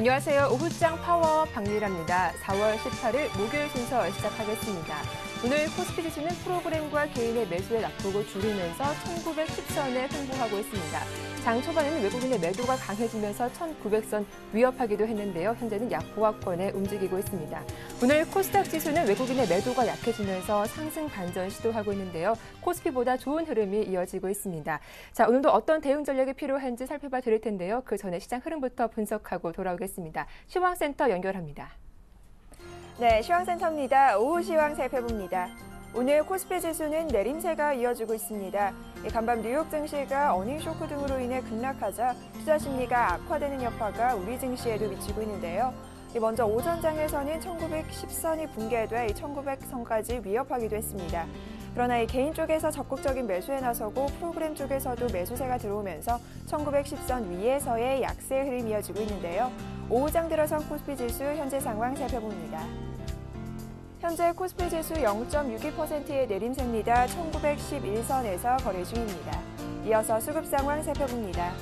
안녕하세요. 오후장 파워 박미라입니다. 4월 18일 목요일 순서 시작하겠습니다. 오늘 코스피 지수는 프로그램과 개인의 매수에 낙폭을 줄이면서 1910선에 승부하고 있습니다. 장 초반에는 외국인의 매도가 강해지면서 1900선 위협하기도 했는데요. 현재는 약 보합권에 움직이고 있습니다. 오늘 코스닥 지수는 외국인의 매도가 약해지면서 상승 반전 시도하고 있는데요. 코스피보다 좋은 흐름이 이어지고 있습니다. 자, 오늘도 어떤 대응 전략이 필요한지 살펴봐 드릴 텐데요. 그 전에 시장 흐름부터 분석하고 돌아오겠습니다. 시황센터 연결합니다. 네, 시황센터입니다. 오후 시황 살펴봅니다. 오늘 코스피 지수는 내림세가 이어지고 있습니다. 간밤 뉴욕 증시가 어닝 쇼크 등으로 인해 급락하자 투자 심리가 악화되는 여파가 우리 증시에도 미치고 있는데요. 먼저 오전장에서는 1910선이 붕괴돼 1900선까지 위협하기도 했습니다. 그러나 이 개인 쪽에서 적극적인 매수에 나서고 프로그램 쪽에서도 매수세가 들어오면서 1910선 위에서의 약세 흐름이 이어지고 있는데요. 오후장 들어선 코스피 지수 현재 상황 살펴봅니다. 현재 코스피 지수 0.62%의 내림세입니다. 1911선에서 거래 중입니다. 이어서 수급 상황 살펴봅니다.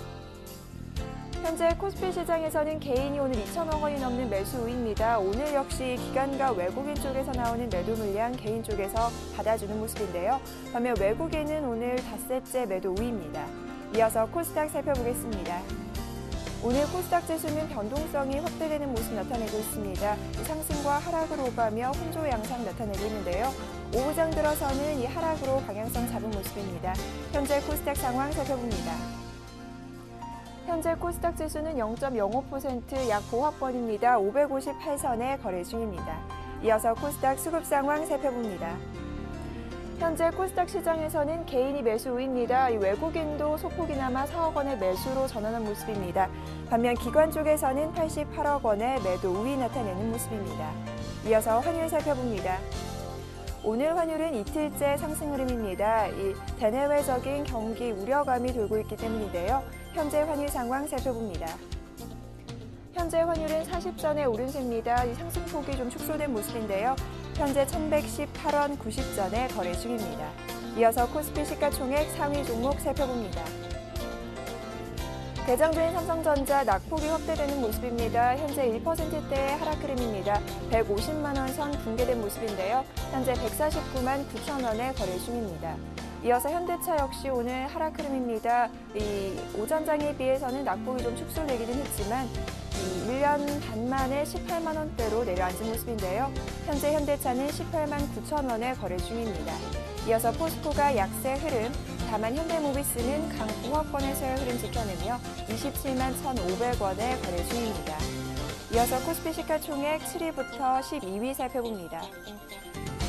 현재 코스피 시장에서는 개인이 오늘 2천억 원이 넘는 매수 우입니다. 오늘 역시 기관과 외국인 쪽에서 나오는 매도 물량 개인 쪽에서 받아주는 모습인데요. 반면 외국인은 오늘 닷새째 매도 우입니다. 이어서 코스닥 살펴보겠습니다. 오늘 코스닥 지수는 변동성이 확대되는 모습 나타내고 있습니다. 상승과 하락을 오가며 혼조 양상 나타내고 있는데요. 오후장 들어서는 이 하락으로 방향성 잡은 모습입니다. 현재 코스닥 상황 살펴봅니다. 현재 코스닥 지수는 0.05%약 보합권입니다. 558선에 거래 중입니다. 이어서 코스닥 수급 상황 살펴봅니다. 현재 코스닥 시장에서는 개인이 매수 우입니다. 외국인도 소폭이나마 4억 원의 매수로 전환한 모습입니다. 반면 기관 쪽에서는 88억 원의 매도 우위 나타내는 모습입니다. 이어서 환율 살펴봅니다. 오늘 환율은 이틀째 상승 흐름입니다. 이 대내외적인 경기 우려감이 돌고 있기 때문인데요. 현재 환율 상황 살펴봅니다. 현재 환율은 40전에 오른세입니다. 이 상승폭이 좀 축소된 모습인데요. 현재 1118원 90전에 거래 중입니다. 이어서 코스피 시가총액 상위 종목 살펴봅니다. 대장주인 삼성전자 낙폭이 확대되는 모습입니다. 현재 1%대의 하락 흐름입니다. 150만 원 선 붕괴된 모습인데요. 현재 149만 9천 원에 거래 중입니다. 이어서 현대차 역시 오늘 하락 흐름입니다. 이 오전장에 비해서는 낙폭이 좀 축소되기는 했지만 1년 반 만에 18만 원대로 내려앉은 모습인데요. 현재 현대차는 18만 9천 원에 거래 중입니다. 이어서 포스코가 약세 흐름, 다만 현대모비스는 강보합권에서의 흐름 지켜내며 27만 1,500원에 거래 중입니다. 이어서 코스피 시가총액 7위부터 12위 살펴봅니다.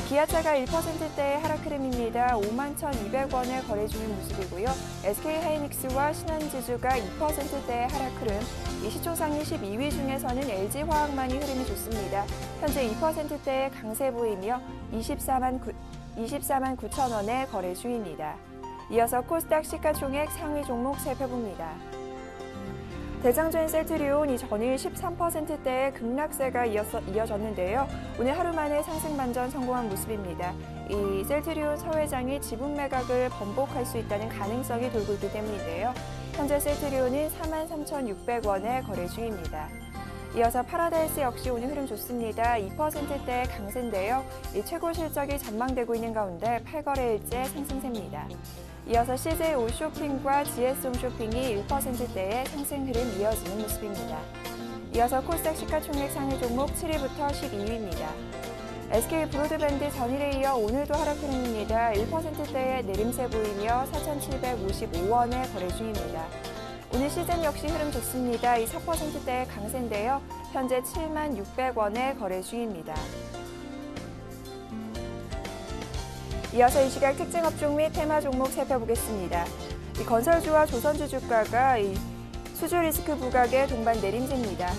기아차가 1%대의 하락 흐름입니다. 5만 1,200원에 거래 중인 모습이고요. SK하이닉스와 신한지주가 2%대의 하락 흐름, 이 시총 상위 12위 중에서는 LG화학만이 흐름이 좋습니다. 현재 2%대의 강세 보이며 24만, 9, 24만 9천 원에 거래 중입니다. 이어서 코스닥 시가총액 상위 종목 살펴봅니다. 대장주인 셀트리온 이 전일 13%대의 급락세가 이어졌는데요. 오늘 하루 만에 상승 반전 성공한 모습입니다. 이 셀트리온 서회장이 지분 매각을 번복할 수 있다는 가능성이 돌고 있기 때문인데요. 현재 셀트리온은 43,600원에 거래 중입니다. 이어서 파라다이스 역시 오늘 흐름 좋습니다. 2%대 강세인데요. 최고 실적이 전망되고 있는 가운데 8거래일째 상승세입니다. 이어서 CJ 오쇼핑과 GS홈 쇼핑이 1%대의 상승 흐름 이어지는 모습입니다. 이어서 코스닥 시가총액 상위 종목 7위부터 12위입니다. SK 브로드밴드 전일에 이어 오늘도 하락 흐름입니다. 1%대의 내림세 보이며 4,755원에 거래 중입니다. 오늘 시즌 역시 흐름 좋습니다. 이 4%대의 강세인데요. 현재 7만 600원에 거래 중입니다. 이어서 이 시각 특징 업종 및 테마 종목 살펴보겠습니다. 이 건설주와 조선주 주가가 이 수주 리스크 부각의 동반 내림세입니다.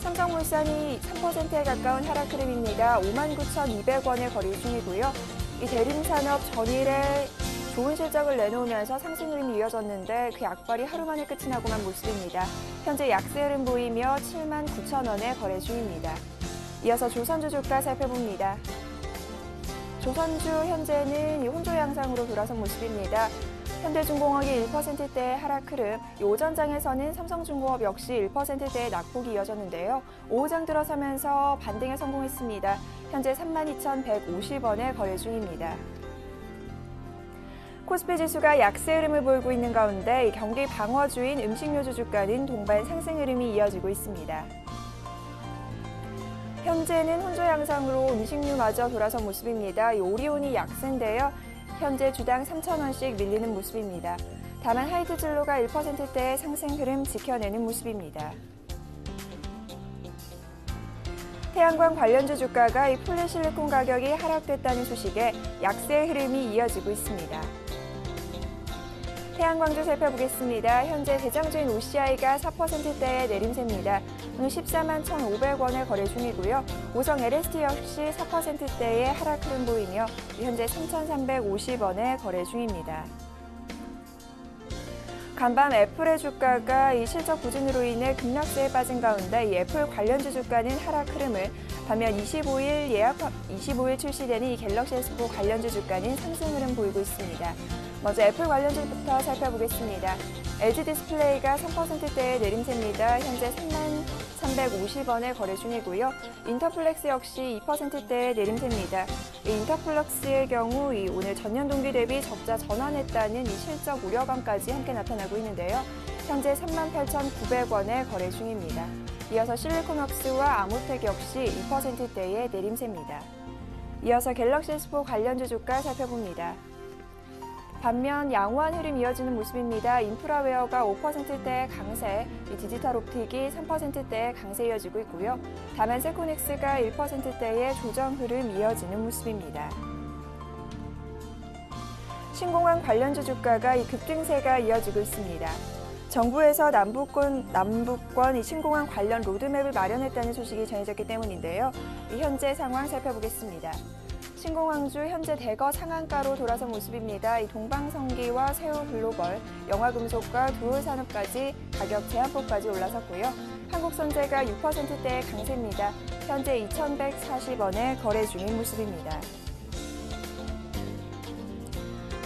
삼성물산이 3%에 가까운 하락 흐름입니다. 59,200원에 거래 중이고요. 이 대림산업 전일에 좋은 실적을 내놓으면서 상승 흐름이 이어졌는데 그 약발이 하루 만에 끝이 나고만 모습입니다. 현재 약세 흐름 보이며 7만 9천 원에 거래 중입니다. 이어서 조선주 주가 살펴봅니다. 조선주 현재는 혼조 양상으로 돌아선 모습입니다. 현대중공업이 1%대의 하락 흐름, 이 오전장에서는 삼성중공업 역시 1%대의 낙폭이 이어졌는데요. 오후장 들어서면서 반등에 성공했습니다. 현재 32,150원에 거래 중입니다. 코스피 지수가 약세 흐름을 보이고 있는 가운데 이 경기 방어주인 음식료주 주가는 동반 상승 흐름이 이어지고 있습니다. 현재는 혼조 양상으로 음식료마저 돌아선 모습입니다. 이 오리온이 약세인데요. 현재 주당 3,000원씩 밀리는 모습입니다. 다만 하이트진로가 1%대의 상승 흐름 지켜내는 모습입니다. 태양광 관련주 주가가 이 폴리실리콘 가격이 하락됐다는 소식에 약세 흐름이 이어지고 있습니다. 태양광주 살펴보겠습니다. 현재 대장주인 OCI가 4%대의 내림세입니다. 오늘 14만 1,500원에 거래 중이고요. 오성 LST 역시 4%대의 하락 흐름 보이며 현재 3,350원에 거래 중입니다. 간밤 애플의 주가가 이 실적 부진으로 인해 급락세에 빠진 가운데 이 애플 관련주 주가는 하락 흐름을 반면 25일 예약 25일 출시되는 이 갤럭시 S4 관련주 주가는 상승 흐름 보이고 있습니다. 먼저 애플 관련주부터 살펴보겠습니다. LG 디스플레이가 3%대의 내림세입니다. 현재 3만 350원에 거래 중이고요. 인터플렉스 역시 2%대의 내림세입니다. 인터플렉스의 경우 오늘 전년 동기 대비 적자 전환했다는 이 실적 우려감까지 함께 나타나고 있는데요. 현재 38,900원에 거래 중입니다. 이어서 실리콘웍스와 아모텍 역시 2%대의 내림세입니다. 이어서 갤럭시 S4 관련주 주가 살펴봅니다. 반면 양호한 흐름 이어지는 모습입니다. 인프라웨어가 5%대 강세, 디지털 옵틱이 3%대 강세 이어지고 있고요. 다만 세코닉스가 1%대의 조정 흐름 이어지는 모습입니다. 신공항 관련주 주가가 이 급등세가 이어지고 있습니다. 정부에서 남북권, 남북권 이 신공항 관련 로드맵을 마련했다는 소식이 전해졌기 때문인데요. 현재 상황 살펴보겠습니다. 신공항주 현재 대거 상한가로 돌아선 모습입니다. 이 동방성기와 세우글로벌, 영화금속과 두올산업까지 가격 제한폭까지 올라섰고요. 한국선제가 6%대의 강세입니다. 현재 2,140원에 거래 중인 모습입니다.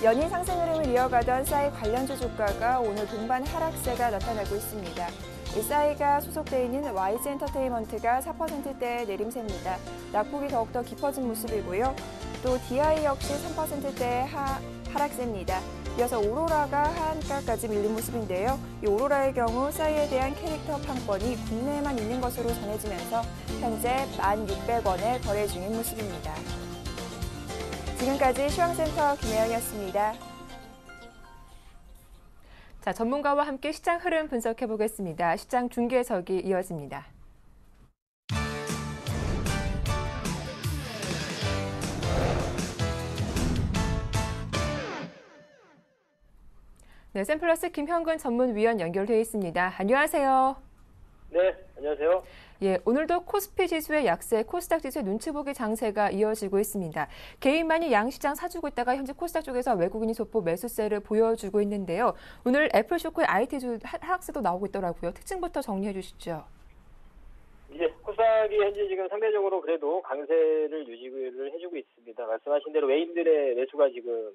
연일 상승 흐름을 이어가던 싸이 관련주 주가가 오늘 동반 하락세가 나타나고 있습니다. 이 싸이가 소속돼 있는 YG 엔터테인먼트가 4%대 내림세입니다. 낙폭이 더욱더 깊어진 모습이고요. 또 DI 역시 3%대 하, 하락세입니다. 이어서 오로라가 하한가까지 밀린 모습인데요. 이 오로라의 경우 싸이에 대한 캐릭터 판권이 국내에만 있는 것으로 전해지면서 현재 1,600원에 거래 중인 모습입니다. 지금까지 시황센터 김혜영이었습니다. 자, 전문가와 함께 시장 흐름 분석해 보겠습니다. 시장 중계석이 이어집니다. 네, 샘플러스 김형근 전문위원 연결돼 있습니다. 안녕하세요. 네, 안녕하세요. 예, 오늘도 코스피 지수의 약세, 코스닥 지수의 눈치 보기 장세가 이어지고 있습니다. 개인만이 양시장 사주고 있다가 현재 코스닥 쪽에서 외국인이 속보 매수세를 보여주고 있는데요. 오늘 애플 쇼크의 IT주 하락세도 나오고 있더라고요. 특징부터 정리해 주시죠. 이제 코스닥이 현재 지금 상대적으로 그래도 강세를 유지를 해주고 있습니다. 말씀하신 대로 외인들의 매수가 지금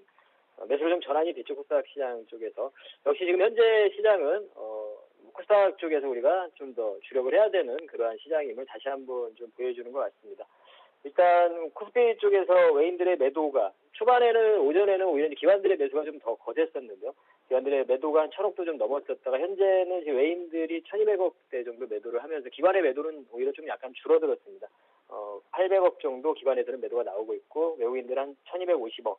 매수로 좀 전환이 됐죠 코스닥 시장 쪽에서 역시 지금 현재 시장은 어, 코스닥 쪽에서 우리가 좀 더 주력을 해야 되는 그러한 시장임을 다시 한번 좀 보여주는 것 같습니다. 일단 코스피 쪽에서 외인들의 매도가 초반에는 오전에는 오히려 기관들의 매수가 좀 더 거셌었는데요. 기관들의 매도가 한 천억도 좀 넘었었다가 현재는 지금 외인들이 1,200억대 정도 매도를 하면서 기관의 매도는 오히려 좀 약간 줄어들었습니다. 어, 800억 정도 기관에서는 매도가 나오고 있고 외국인들 한 1,250억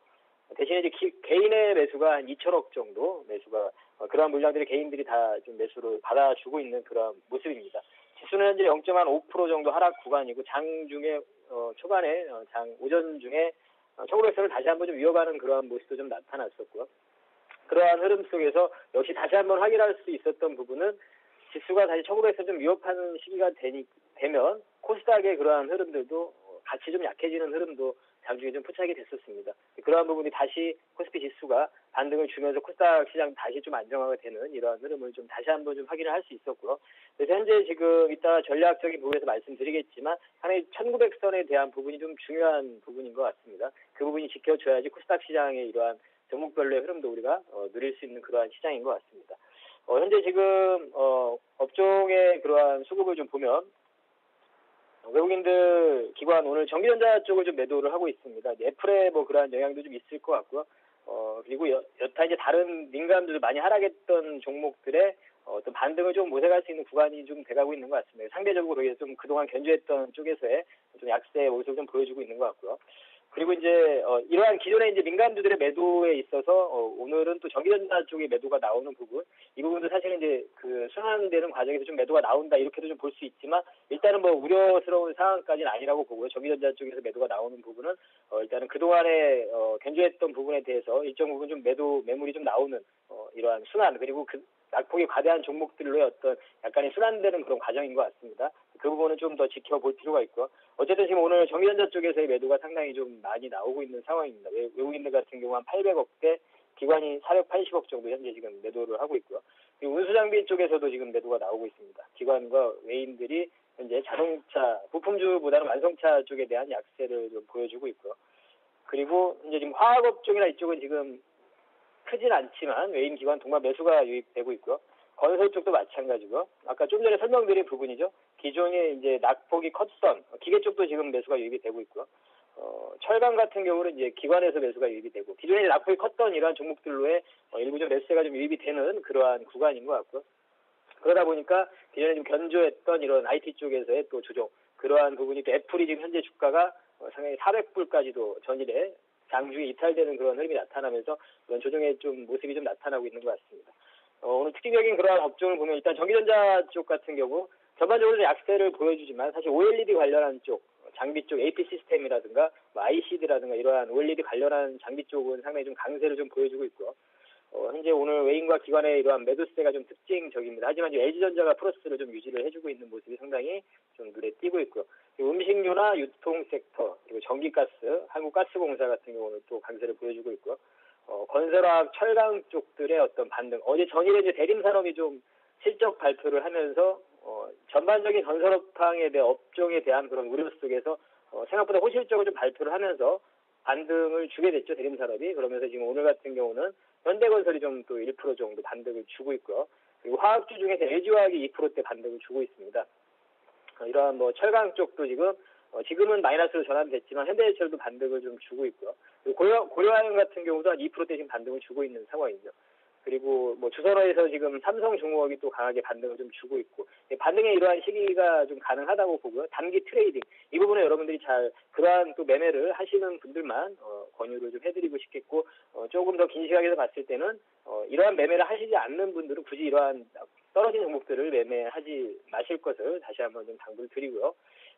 대신에 이제 기, 개인의 매수가 한 2천억 정도 매수가 어, 그러한 물량들이 개인들이 다좀 매수를 받아주고 있는 그런 모습입니다. 지수는 현재 0.5% 정도 하락 구간이고 장 중에 어, 초반에 어, 장 오전 중에 어, 1900선을 다시 한번 좀 이어가는 그러한 모습도 좀 나타났었고요. 그러한 흐름 속에서 역시 다시 한번 확인할 수 있었던 부분은 지수가 다시 1900선 좀 위협하는 시기가 되니, 되면 코스닥의 그러한 흐름들도 같이 좀 약해지는 흐름도 장중에 좀 포착이 됐었습니다. 그러한 부분이 다시 코스피 지수가 반등을 주면서 코스닥 시장 다시 좀 안정화가 되는 이러한 흐름을 좀 다시 한번 좀 확인을 할 수 있었고요. 그래서 현재 지금 이따 전략적인 부분에서 말씀드리겠지만 하나의 1900선에 대한 부분이 좀 중요한 부분인 것 같습니다. 그 부분이 지켜져야지 코스닥 시장의 이러한 종목별로의 흐름도 우리가 어, 누릴 수 있는 그러한 시장인 것 같습니다. 어, 현재 지금 어, 업종의 그러한 수급을 좀 보면 외국인들 기관 오늘 전기전자 쪽을 좀 매도를 하고 있습니다. 애플의 뭐 그러한 영향도 좀 있을 것 같고요. 어, 그리고 여, 여타 이제 다른 민감들 많이 하락했던 종목들의 어, 어떤 반등을 좀 모색할 수 있는 구간이 좀 돼가고 있는 것 같습니다. 상대적으로 좀 그동안 견주했던 쪽에서의 좀 약세 모습을 좀 보여주고 있는 것 같고요. 그리고 이제 어, 이러한 기존의 이제 민간주들의 매도에 있어서 어, 오늘은 또 전기전자 쪽의 매도가 나오는 부분. 이 부분도 사실은 이제 그 순환되는 과정에서 좀 매도가 나온다 이렇게도 좀 볼 수 있지만 일단은 뭐 우려스러운 상황까지는 아니라고 보고요. 전기전자 쪽에서 매도가 나오는 부분은 어, 일단은 그 동안에 어, 견주했던 부분에 대해서 일정 부분 좀 매도 매물이 좀 나오는 어, 이러한 순환 그리고 그 낙폭이 과대한 종목들로의 어떤 약간의 순환되는 그런 과정인 것 같습니다. 그 부분은 좀 더 지켜볼 필요가 있고 어쨌든 지금 오늘 전기전자 쪽에서의 매도가 상당히 좀 많이 나오고 있는 상황입니다. 외, 외국인들 같은 경우 한 800억대 기관이 480억 정도 현재 지금 매도를 하고 있고요. 운수장비 쪽에서도 지금 매도가 나오고 있습니다. 기관과 외인들이 현재 자동차 부품주보다는 완성차 쪽에 대한 약세를 좀 보여주고 있고요. 그리고 이제 지금 화학업 쪽이나 이쪽은 지금 크진 않지만 외인 기관 동반 매수가 유입되고 있고요. 건설 쪽도 마찬가지고요. 아까 좀 전에 설명드린 부분이죠. 기존의 이제 낙폭이 컸던 기계 쪽도 지금 매수가 유입이 되고 있고요. 어, 철강 같은 경우는 이제 기관에서 매수가 유입이 되고 기존에 낙폭이 컸던 이러한 종목들로의 어, 일부 좀 매수세가 좀 유입이 되는 그러한 구간인 것 같고요. 그러다 보니까 기존에 좀 견조했던 이런 IT 쪽에서의 또 조정 그러한 부분이 또 애플이 지금 현재 주가가 어, 상당히 400불까지도 전일에 장중에 이탈되는 그런 흐름이 나타나면서 그런 조정의 좀 모습이 좀 나타나고 있는 것 같습니다. 어, 오늘 특징적인 그러한 업종을 보면 일단 전기전자 쪽 같은 경우 전반적으로 약세를 보여주지만 사실 OLED 관련한 쪽 장비 쪽 AP 시스템이라든가 뭐 ICD라든가 이러한 OLED 관련한 장비 쪽은 상당히 좀 강세를 좀 보여주고 있고요. 어, 현재 오늘 외인과 기관의 이러한 매도세가 좀 특징적입니다. 하지만 LG전자가 플러스를 좀 유지를 해주고 있는 모습이 상당히 좀 눈에 띄고 있고요. 음식료나 유통 섹터 그리고 전기가스, 한국가스공사 같은 경우는 또 강세를 보여주고 있고요. 어, 건설학, 철강 쪽들의 어떤 반등. 어제 전일에 이제 대림산업이 좀 실적 발표를 하면서 어, 전반적인 건설업황에 대한 업종에 대한 그런 우려 속에서 어, 생각보다 호실적으로 좀 발표를 하면서 반등을 주게 됐죠 대림산업이. 그러면서 지금 오늘 같은 경우는 현대건설이 좀 또 1% 정도 반등을 주고 있고요. 그리고 화학주 중에서 LG화학이 2%대 반등을 주고 있습니다. 어, 이러한 뭐 철강 쪽도 지금 어, 지금은 마이너스로 전환됐지만 현대제철도 반등을 좀 주고 있고요. 고려 고려아연 같은 경우도 한 2%대 지금 반등을 주고 있는 상황이죠. 그리고 뭐 조선주에서 지금 삼성중공업이 또 강하게 반등을 좀 주고 있고 반등의 이러한 시기가 좀 가능하다고 보고요. 단기 트레이딩 이 부분에 여러분들이 잘 그러한 또 매매를 하시는 분들만 어, 권유를 좀 해드리고 싶겠고 어, 조금 더 긴 시각에서 봤을 때는 어, 이러한 매매를 하시지 않는 분들은 굳이 이러한 떨어진 종목들을 매매하지 마실 것을 다시 한번 좀 당부를 드리고요.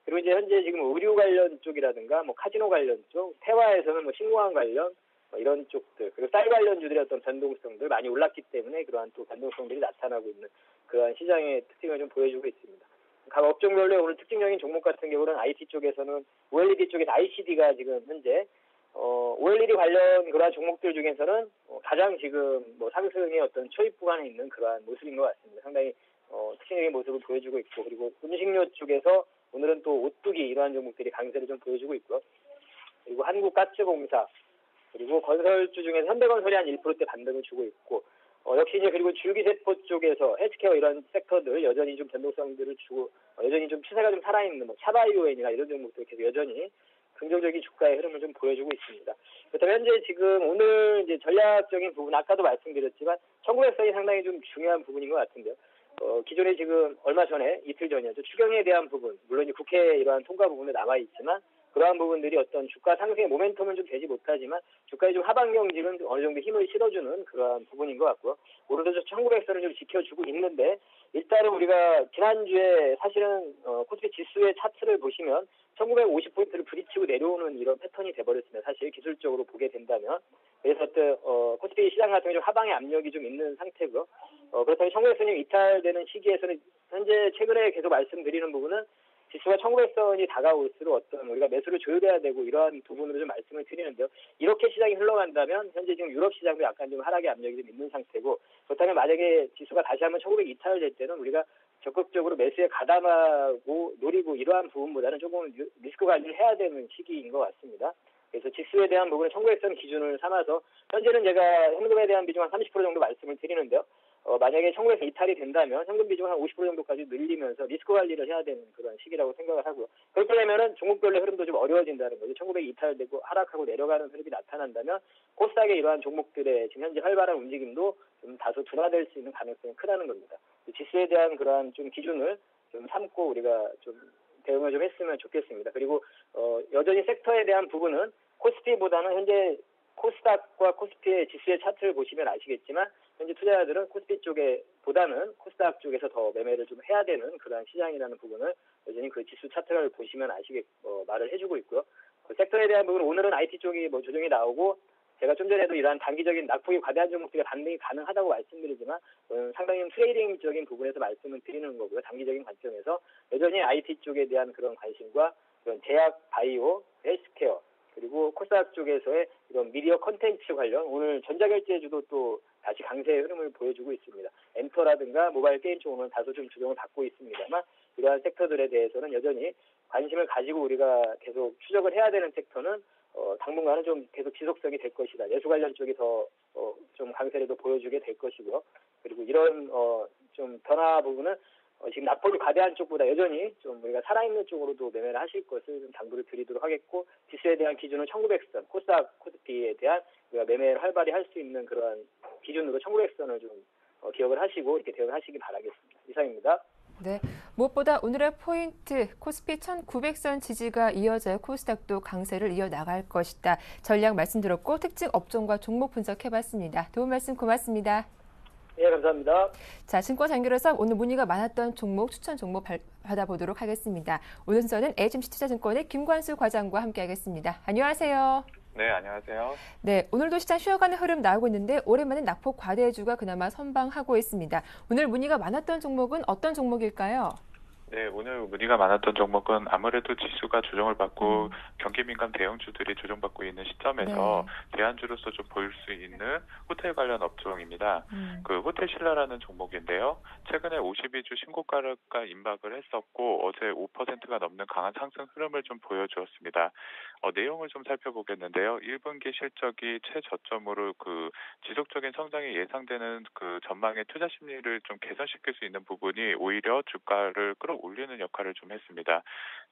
그리고 이제 현재 지금 의류 관련 쪽이라든가 뭐 카지노 관련 쪽, 태화에서는 뭐 신고항 관련 뭐 이런 쪽들 그리고 쌀 관련주들의 어떤 변동성들 많이 올랐기 때문에 그러한 또 변동성들이 나타나고 있는 그러한 시장의 특징을 좀 보여주고 있습니다. 각 업종별로 오늘 특징적인 종목 같은 경우는 IT 쪽에서는 OLED 쪽에서 ICD가 지금 현재 어, OLED 관련 그러한 종목들 중에서는 어, 가장 지금 뭐 상승의 어떤 초입 구간에 있는 그러한 모습인 것 같습니다. 상당히 어, 특징적인 모습을 보여주고 있고 그리고 음식료 쪽에서 오늘은 또 오뚜기 이러한 종목들이 강세를 좀 보여주고 있고요. 그리고 한국가스공사 그리고 건설주 중에서 현대건설이 한 1%대 반등을 주고 있고 어, 역시 이제 그리고 줄기세포 쪽에서 헬스케어 이런 섹터들 여전히 좀 변동성들을 주고 어, 여전히 좀 추세가 좀 살아있는 뭐 차바이오엔이나 이런 종목들 계속 여전히 긍정적인 주가의 흐름을 좀 보여주고 있습니다. 그렇다면 현재 지금 오늘 이제 전략적인 부분 아까도 말씀드렸지만 청구액선이 상당히 좀 중요한 부분인 것 같은데요. 어, 기존에 지금 얼마 전에 이틀 전이었죠. 추경에 대한 부분 물론 이제 국회 이러한 통과 부분에 남아 있지만 그러한 부분들이 어떤 주가 상승의 모멘텀은 좀 되지 못하지만 주가의 좀 하방 경직은 어느 정도 힘을 실어주는 그러한 부분인 것 같고요. 오늘도 청구액선을 좀 지켜주고 있는데 일단은 우리가 지난주에 사실은 어, 코스피 지수의 차트를 보시면 1950포인트를 부딪히고 내려오는 이런 패턴이 돼버렸습니다. 사실 기술적으로 보게 된다면. 그래서 또, 어, 코스피 시장 같은 경우 하방의 압력이 좀 있는 상태고요. 어, 그렇다면 청구액선이 이탈되는 시기에서는 현재 최근에 계속 말씀드리는 부분은 지수가 1900선이 다가올수록 어떤 우리가 매수를 조율해야 되고 이러한 부분으로 좀 말씀을 드리는데요. 이렇게 시장이 흘러간다면 현재 지금 유럽 시장도 약간 좀 하락의 압력이 좀 있는 상태고 그렇다면 만약에 지수가 다시 한번 1900 이탈될 때는 우리가 적극적으로 매수에 가담하고 노리고 이러한 부분보다는 조금 리스크 관리를 해야 되는 시기인 것 같습니다. 그래서 지수에 대한 부분은 1900선 기준을 삼아서 현재는 제가 현금에 대한 비중 한 30% 정도 말씀을 드리는데요. 어, 만약에 1900에서 이탈이 된다면 현금 비중을 한 50% 정도까지 늘리면서 리스크 관리를 해야 되는 그런 시기라고 생각을 하고요. 그렇게 되면은 종목별로 흐름도 좀 어려워진다는 거죠. 1900이 이탈되고 하락하고 내려가는 흐름이 나타난다면 코스닥의 이러한 종목들의 지금 현재 활발한 움직임도 좀 다소 둔화될 수 있는 가능성이 크다는 겁니다. 지수에 대한 그러한 좀 기준을 좀 삼고 우리가 좀 대응을 좀 했으면 좋겠습니다. 그리고 어, 여전히 섹터에 대한 부분은 코스피보다는 현재 코스닥과 코스피의 지수의 차트를 보시면 아시겠지만 현재 투자자들은 코스피 쪽에 보다는 코스닥 쪽에서 더 매매를 좀 해야 되는 그러한 시장이라는 부분을 여전히 그 지수 차트를 보시면 아시겠 어, 말을 해주고 있고요. 그 섹터에 대한 부분 오늘은 IT 쪽이 뭐 조정이 나오고 제가 좀 전에도 이러한 단기적인 낙폭이 과대한 종목들이 반등이 가능하다고 말씀드리지만 어, 상당히 트레이딩적인 부분에서 말씀을 드리는 거고요. 단기적인 관점에서 여전히 IT 쪽에 대한 그런 관심과 그런 제약, 바이오, 헬스케어 그리고 코스닥 쪽에서의 이런 미디어 컨텐츠 관련 오늘 전자결제주도 또 다시 강세의 흐름을 보여주고 있습니다. 엔터라든가 모바일 게임 쪽은 다소 좀 조정을 받고 있습니다만 이러한 섹터들에 대해서는 여전히 관심을 가지고 우리가 계속 추적을 해야 되는 섹터는 어, 당분간은 좀 계속 지속성이 될 것이다. 예수 관련 쪽이 더, 어, 좀 강세를 더 보여주게 될 것이고요. 그리고 이런, 어, 좀 변화 부분은 어, 지금 낙폭이 과대한 쪽보다 여전히 좀 우리가 살아있는 쪽으로도 매매를 하실 것을 좀 당부를 드리도록 하겠고, 지수에 대한 기준은 1900선, 코스닥, 코스피에 대한 우리가 매매를 활발히 할 수 있는 그러한 기준으로 1900선을 좀 어, 기억을 하시고 이렇게 대응을 하시기 바라겠습니다. 이상입니다. 네. 무엇보다 오늘의 포인트 코스피 1900선 지지가 이어져 코스닥도 강세를 이어나갈 것이다. 전략 말씀드렸고 특징 업종과 종목 분석해봤습니다. 도움 말씀 고맙습니다. 예, 감사합니다. 자, 증권 장결에서 오늘 문의가 많았던 종목 추천 종목 받아보도록 하겠습니다. 오늘 순서는 HMC 투자증권의 김관수 과장과 함께하겠습니다. 안녕하세요. 네, 안녕하세요. 네, 오늘도 시장 쉬어가는 흐름 나오고 있는데 오랜만에 낙폭 과대주가 그나마 선방하고 있습니다. 오늘 문의가 많았던 종목은 어떤 종목일까요? 네, 오늘 문의가 많았던 종목은 아무래도 지수가 조정을 받고 음. 경기 민감 대형주들이 조정받고 있는 시점에서 네. 대안주로서 좀 보일 수 있는 호텔 관련 업종입니다. 음. 그 호텔 신라라는 종목인데요. 최근에 52주 신고가가 임박을 했었고 어제 5%가 넘는 강한 상승 흐름을 좀 보여주었습니다. 어, 내용을 좀 살펴보겠는데요. 1분기 실적이 최저점으로 그 지속적인 성장이 예상되는 그 전망의 투자 심리를 좀 개선시킬 수 있는 부분이 오히려 주가를 끌어 올리는 역할을 좀 했습니다.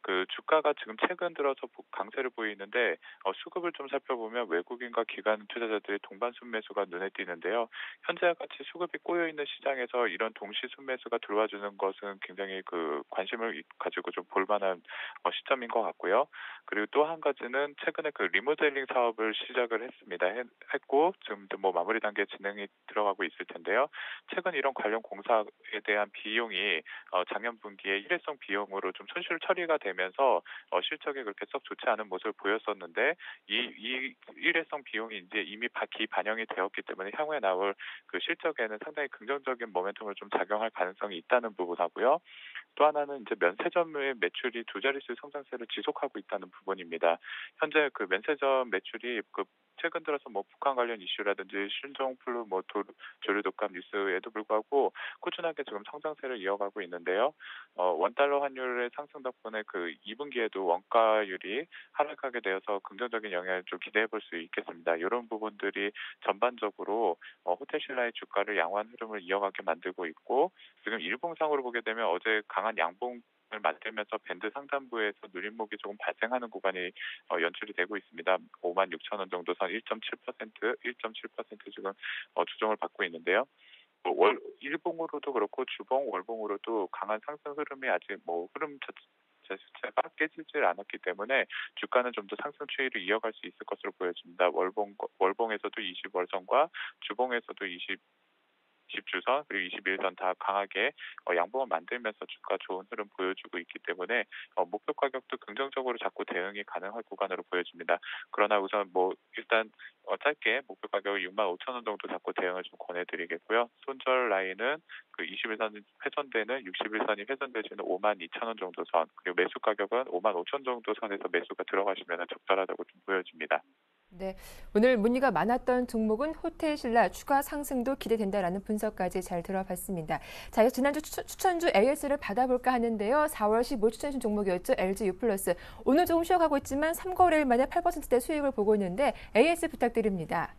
그 주가가 지금 최근 들어서 강세를 보이는데 어, 수급을 좀 살펴보면 외국인과 기관 투자자들의 동반 순매수가 눈에 띄는데요. 현재와 같이 수급이 꼬여 있는 시장에서 이런 동시 순매수가 들어와주는 것은 굉장히 그 관심을 가지고 좀 볼만한 어, 시점인 것 같고요. 그리고 또 한 가지는 최근에 그 리모델링 사업을 시작을 했습니다. 했 고 지금도 뭐 마무리 단계 진행이 들어가고 있을 텐데요. 최근 이런 관련 공사에 대한 비용이 어, 작년 분기에 일회성 비용으로 좀 손실 처리가 되 되면서 어, 실적이 그렇게 썩 좋지 않은 모습을 보였었는데 이, 이 일회성 비용이 이제 이미 기 반영이 되었기 때문에 향후에 나올 그 실적에는 상당히 긍정적인 모멘텀을 좀 작용할 가능성이 있다는 부분하고요. 또 하나는 이제 면세점의 매출이 두 자릿수 성장세를 지속하고 있다는 부분입니다. 현재 그 면세점 매출이 그 최근 들어서 뭐 북한 관련 이슈라든지 신종 플루 뭐 조류 독감 뉴스에도 불구하고 꾸준하게 지금 성장세를 이어가고 있는데요. 어, 원달러 환율의 상승 덕분에 그 2분기에도 원가율이 하락하게 되어서 긍정적인 영향을 좀 기대해 볼 수 있겠습니다. 이런 부분들이 전반적으로 어, 호텔 신라의 주가를 양호한 흐름을 이어가게 만들고 있고 지금 일봉상으로 보게 되면 어제 강한 양봉 을 만들면서 밴드 상단부에서 누림목이 조금 발생하는 구간이 어, 연출이 되고 있습니다. 5만 6천 원 정도 선 1.7% 1.7% 지금 어, 조정을 받고 있는데요. 뭐월 일봉으로도 그렇고 주봉 월봉으로도 강한 상승 흐름이 아직 뭐 흐름 자체가 깨지질 않았기 때문에 주가는 좀 더 상승 추이를 이어갈 수 있을 것으로 보여집니다. 월봉 월봉에서도 20월선과 주봉에서도 20 10주선 그리고 21선 다 강하게 어, 양봉을 만들면서 주가 좋은 흐름 보여주고 있기 때문에 어, 목표 가격도 긍정적으로 자꾸 대응이 가능할 구간으로 보여집니다. 그러나 우선 뭐 일단 어, 짧게 목표 가격을 6만 5천 원 정도 잡고 대응을 좀 권해드리겠고요. 손절 라인은 그 21선 회전되는 61선이 회전되시는 5만 2천 원 정도 선 그리고 매수 가격은 5만 5천 정도 선에서 매수가 들어가시면 적절하다고 좀 보여집니다. 네, 오늘 문의가 많았던 종목은 호텔신라 추가 상승도 기대된다라는 분석까지 잘 들어봤습니다. 자, 지난주 추천, 주 AS를 받아볼까 하는데요. 4월 15일 추천해준 종목이었죠. LG U. 오늘 조금 쉬어가고 있지만 3거래일 만에 8%대 수익을 보고 있는데 AS 부탁드립니다.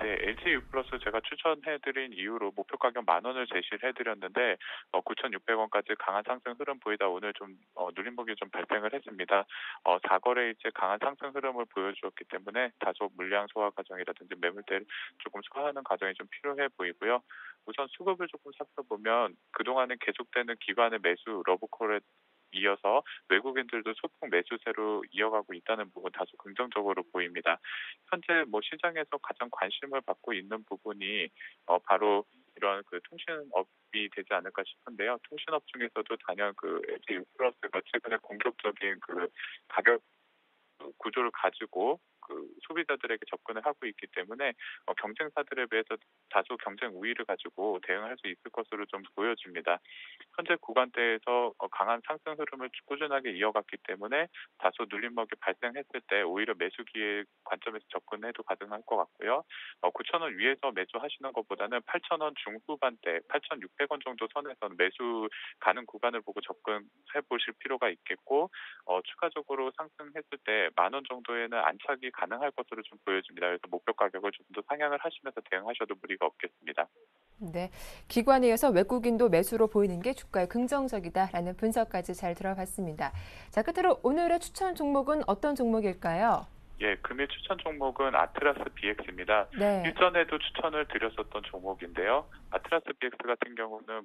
네, LG U 플러스 제가 추천해드린 이유로 목표 가격 만 원을 제시를 해드렸는데 어, 9,600원까지 강한 상승 흐름 보이다 오늘 좀 어, 누림목이 좀 발생을 했습니다. 어, 4거래일째 강한 상승 흐름을 보여주었기 때문에 다소 물량 소화 과정이라든지 매물대를 조금 소화하는 과정이 좀 필요해 보이고요. 우선 수급을 조금 살펴보면 그동안은 계속되는 기관의 매수 러브콜에 이어서 외국인들도 소폭 매수세로 이어가고 있다는 부분 다소 긍정적으로 보입니다. 현재 뭐 시장에서 가장 관심을 받고 있는 부분이 어 바로 이런 그 통신업이 되지 않을까 싶은데요. 통신업 중에서도 단연 그 LG 플러스가 최근에 공격적인 그 가격 구조를 가지고 그 소비자들에게 접근을 하고 있기 때문에 어, 경쟁사들에 비해서 다소 경쟁 우위를 가지고 대응할 수 있을 것으로 좀 보여집니다. 현재 구간대에서 어, 강한 상승 흐름을 꾸준하게 이어갔기 때문에 다소 눌림목이 발생했을 때 오히려 매수기의 관점에서 접근해도 가능할 것 같고요. 어, 9,000원 위에서 매수하시는 것보다는 8,000원 중후반대, 8,600원 정도 선에서는 매수 가는 구간을 보고 접근해 보실 필요가 있겠고 어, 추가적으로 상승했을 때 만 원 정도에는 안착이 가능할 것으로 좀 보여집니다. 그래서 목표 가격을 좀 더 상향을 하시면서 대응하셔도 무리가 없겠습니다. 네, 기관에 이어서 외국인도 매수로 보이는 게 주가에 긍정적이다라는 분석까지 잘 들어봤습니다. 자, 끝으로 오늘의 추천 종목은 어떤 종목일까요? 예, 금일 추천 종목은 아트라스 BX입니다. 네. 일전에도 추천을 드렸었던 종목인데요. 아트라스 BX 같은 경우는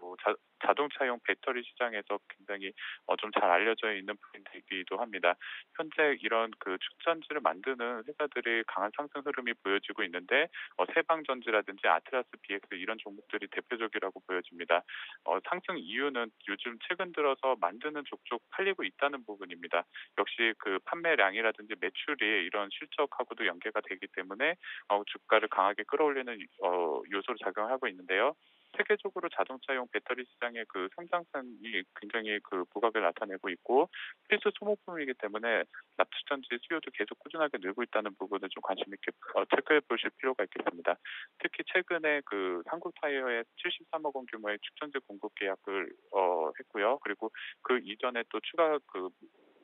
뭐 자, 자동차용 배터리 시장에서 굉장히 어, 좀 잘 알려져 있는 브랜드이기도 합니다. 현재 이런 그 축전지를 만드는 회사들이 강한 상승 흐름이 보여지고 있는데 어, 세방전지라든지 아트라스 BX 이런 종목들이 대표적이라고 보여집니다. 어, 상승 이유는 요즘 최근 들어서 만드는 족족 팔리고 있다는 부분입니다. 역시 그 판매량이라든지 매출 이 이런 실적하고도 연계가 되기 때문에 어, 주가를 강하게 끌어올리는 어, 요소로 작용하고 있는데요. 세계적으로 자동차용 배터리 시장의 그 성장성이 굉장히 그 부각을 나타내고 있고 필수 소모품이기 때문에 납치전지 수요도 계속 꾸준하게 늘고 있다는 부분을 좀 관심 있게 어, 체크해 보실 필요가 있겠습니다. 특히 최근에 그 한국 타이어의 73억 원 규모의 축전지 공급 계약을 어, 했고요. 그리고 그 이전에 또 추가 그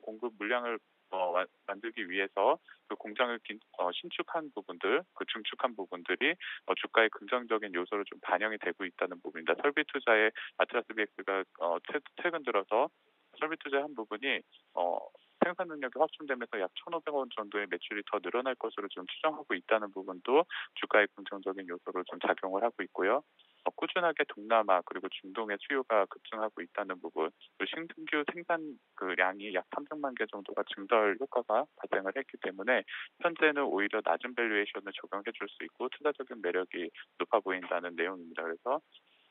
공급 물량을 어, 만들기 위해서 그 공장을 긴, 어, 신축한 부분들, 그 증축한 부분들이 어, 주가의 긍정적인 요소로 좀 반영이 되고 있다는 부분입니다. 설비 투자에 아트라스 BX가 어, 최, 최근 들어서 설비 투자한 부분이 어, 생산 능력이 확충되면서 약 1,500원 정도의 매출이 더 늘어날 것으로 좀 추정하고 있다는 부분도 주가의 긍정적인 요소로 좀 작용을 하고 있고요. 어, 꾸준하게 동남아 그리고 중동의 수요가 급증하고 있다는 부분, 신규 생산 그량이 약 300만 개 정도가 증설 효과가 발생을 했기 때문에 현재는 오히려 낮은 밸류에이션을 적용해 줄 수 있고 투자적인 매력이 높아 보인다는 내용입니다. 그래서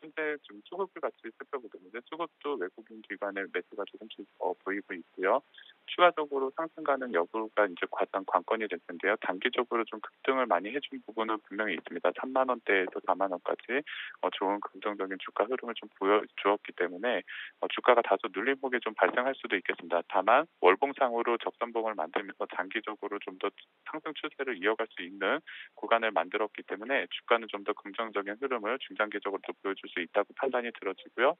현재 좀 수급을 같이 살펴보는데 수급도 외국인 기관의 매수가 조금씩 어, 보이고 있고요. 추가적으로 상승 가능 여부가 이제 가장 관건이 될 텐데요. 단기적으로 좀 급등을 많이 해준 부분은 분명히 있습니다. 3만 원대에서 4만 원까지 어, 좋은 긍정적인 주가 흐름을 좀 보여주었기 때문에 어, 주가가 다소 눌림목이 좀 발생할 수도 있겠습니다. 다만 월봉상으로 적삼병을 만들면서 장기적으로 좀 더 상승 추세를 이어갈 수 있는 구간을 만들었기 때문에 주가는 좀 더 긍정적인 흐름을 중장기적으로 보여줄 수 있다고 판단이 들어지고요.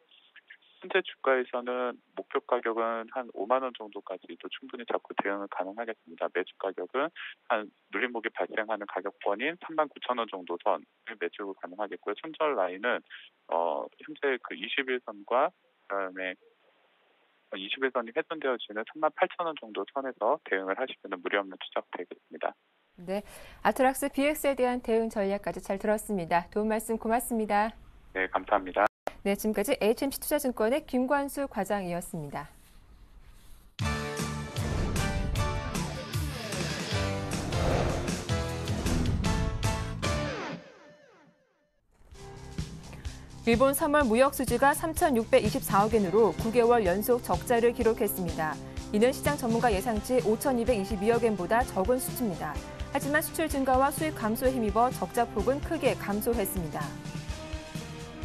현재 주가에서는 목표 가격은 한 5만 원 정도까지도 충분히 잡고 대응을 가능하겠습니다. 매주 가격은 한 눌림목이 발생하는 가격권인 3만 9천 원 정도 선을 매주 가능하겠고요. 손절 라인은 어 현재 그 21선과 그다음에 21선이 훼손되어지는 3만 8천 원 정도 선에서 대응을 하시면 무리 없는 투자가 되겠습니다. 네, 아트락스 BX에 대한 대응 전략까지 잘 들었습니다. 도움 말씀 고맙습니다. 네, 감사합니다. 네, 지금까지 HMC 투자증권의 김관수 과장이었습니다. 일본 3월 무역 수지가 3,624억 엔으로 9개월 연속 적자를 기록했습니다. 이는 시장 전문가 예상치 5,222억 엔보다 적은 수치입니다. 하지만 수출 증가와 수입 감소에 힘입어 적자 폭은 크게 감소했습니다.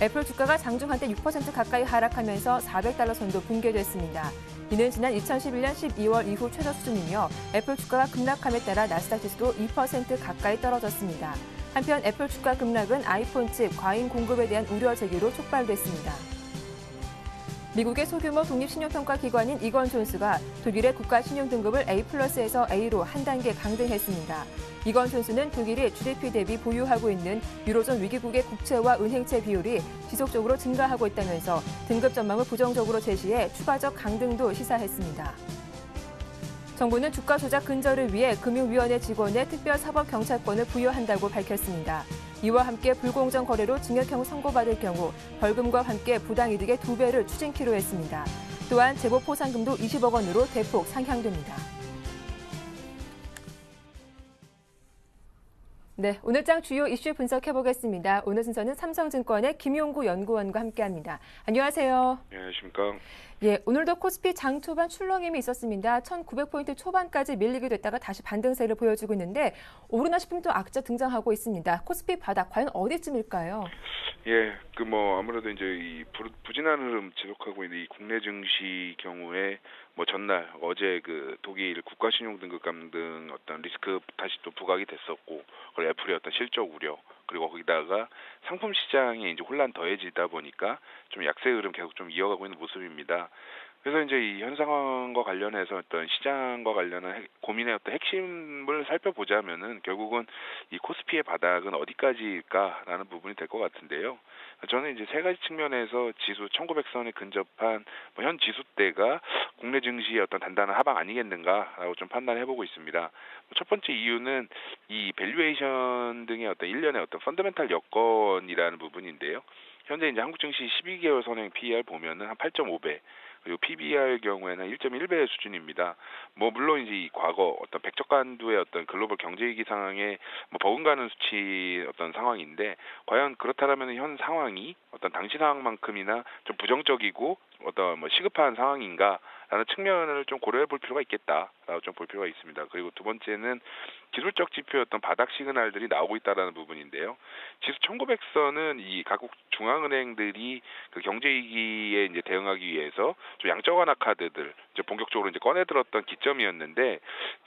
애플 주가가 장중 한때 6% 가까이 하락하면서 400달러 선도 붕괴됐습니다. 이는 지난 2011년 12월 이후 최저 수준이며 애플 주가가 급락함에 따라 나스닥 지수도 2% 가까이 떨어졌습니다. 한편 애플 주가 급락은 아이폰 칩 과잉 공급에 대한 우려 제기로 촉발됐습니다. 미국의 소규모 독립신용평가 기관인 이건 존스가 독일의 국가 신용 등급을 A+에서 A로 한 단계 강등했습니다. 이건 존스는 독일이 GDP 대비 보유하고 있는 유로존 위기국의 국채와 은행채 비율이 지속적으로 증가하고 있다면서 등급 전망을 부정적으로 제시해 추가적 강등도 시사했습니다. 정부는 주가 조작 근절을 위해 금융위원회 직원의 특별 사법 경찰권을 부여한다고 밝혔습니다. 이와 함께 불공정 거래로 징역형 선고받을 경우 벌금과 함께 부당이득의 두 배를 추징키로 했습니다. 또한 제보 포상금도 20억 원으로 대폭 상향됩니다. 네, 오늘장 주요 이슈 분석해 보겠습니다. 오늘 순서는 삼성증권의 김용구 연구원과 함께합니다. 안녕하세요. 안녕하십니까. 예, 오늘도 코스피 장 초반 출렁임이 있었습니다. 1900포인트 초반까지 밀리게 됐다가 다시 반등세를 보여주고 있는데 오르나 싶으면 또 악재 등장하고 있습니다. 코스피 바닥 과연 어디쯤일까요? 예, 그 뭐 아무래도 이제 이 부, 부진한 흐름 지속하고 있는 이 국내 증시 경우에 뭐 전날 어제 그 독일 국가신용등급 감 등 어떤 리스크 다시 또 부각이 됐었고 그리고 애플의 어떤 실적 우려 그리고 거기다가 상품 시장에 이제 혼란 더해지다 보니까 좀 약세 흐름 계속 좀 이어가고 있는 모습입니다. 그래서 이제 이 현 상황과 관련해서 어떤 시장과 관련한 고민의 어떤 핵심을 살펴보자면은 결국은 이 코스피의 바닥은 어디까지일까라는 부분이 될 것 같은데요. 저는 이제 세 가지 측면에서 지수 1900선에 근접한 뭐 현 지수대가 국내 증시의 어떤 단단한 하방 아니겠는가라고 좀 판단해 보고 있습니다. 첫 번째 이유는 이 밸류에이션 등의 어떤 일련의 어떤 펀더멘탈 여건이라는 부분인데요. 현재 이제 한국 증시 12개월 선행 PER 보면은 한 8.5배, 그리고 PBR 경우에는 1.1배 수준입니다. 뭐 물론 이제 이 과거 어떤 백척간두의 어떤 글로벌 경제 위기 상황에 뭐 버금가는 수치 어떤 상황인데 과연 그렇다라면 현 상황이 어떤 당시 상황만큼이나 좀 부정적이고 어떤 뭐 시급한 상황인가 라는 측면을 좀 고려해 볼 필요가 있겠다라고 좀 볼 필요가 있습니다. 그리고 두 번째는 기술적 지표였던 바닥 시그널들이 나오고 있다라는 부분인데요. 지수 1900선은 이 각국 중앙은행들이 그 경제 위기에 이제 대응하기 위해서 좀 양적 완화 카드들 이제 본격적으로 이제 꺼내 들었던 기점이었는데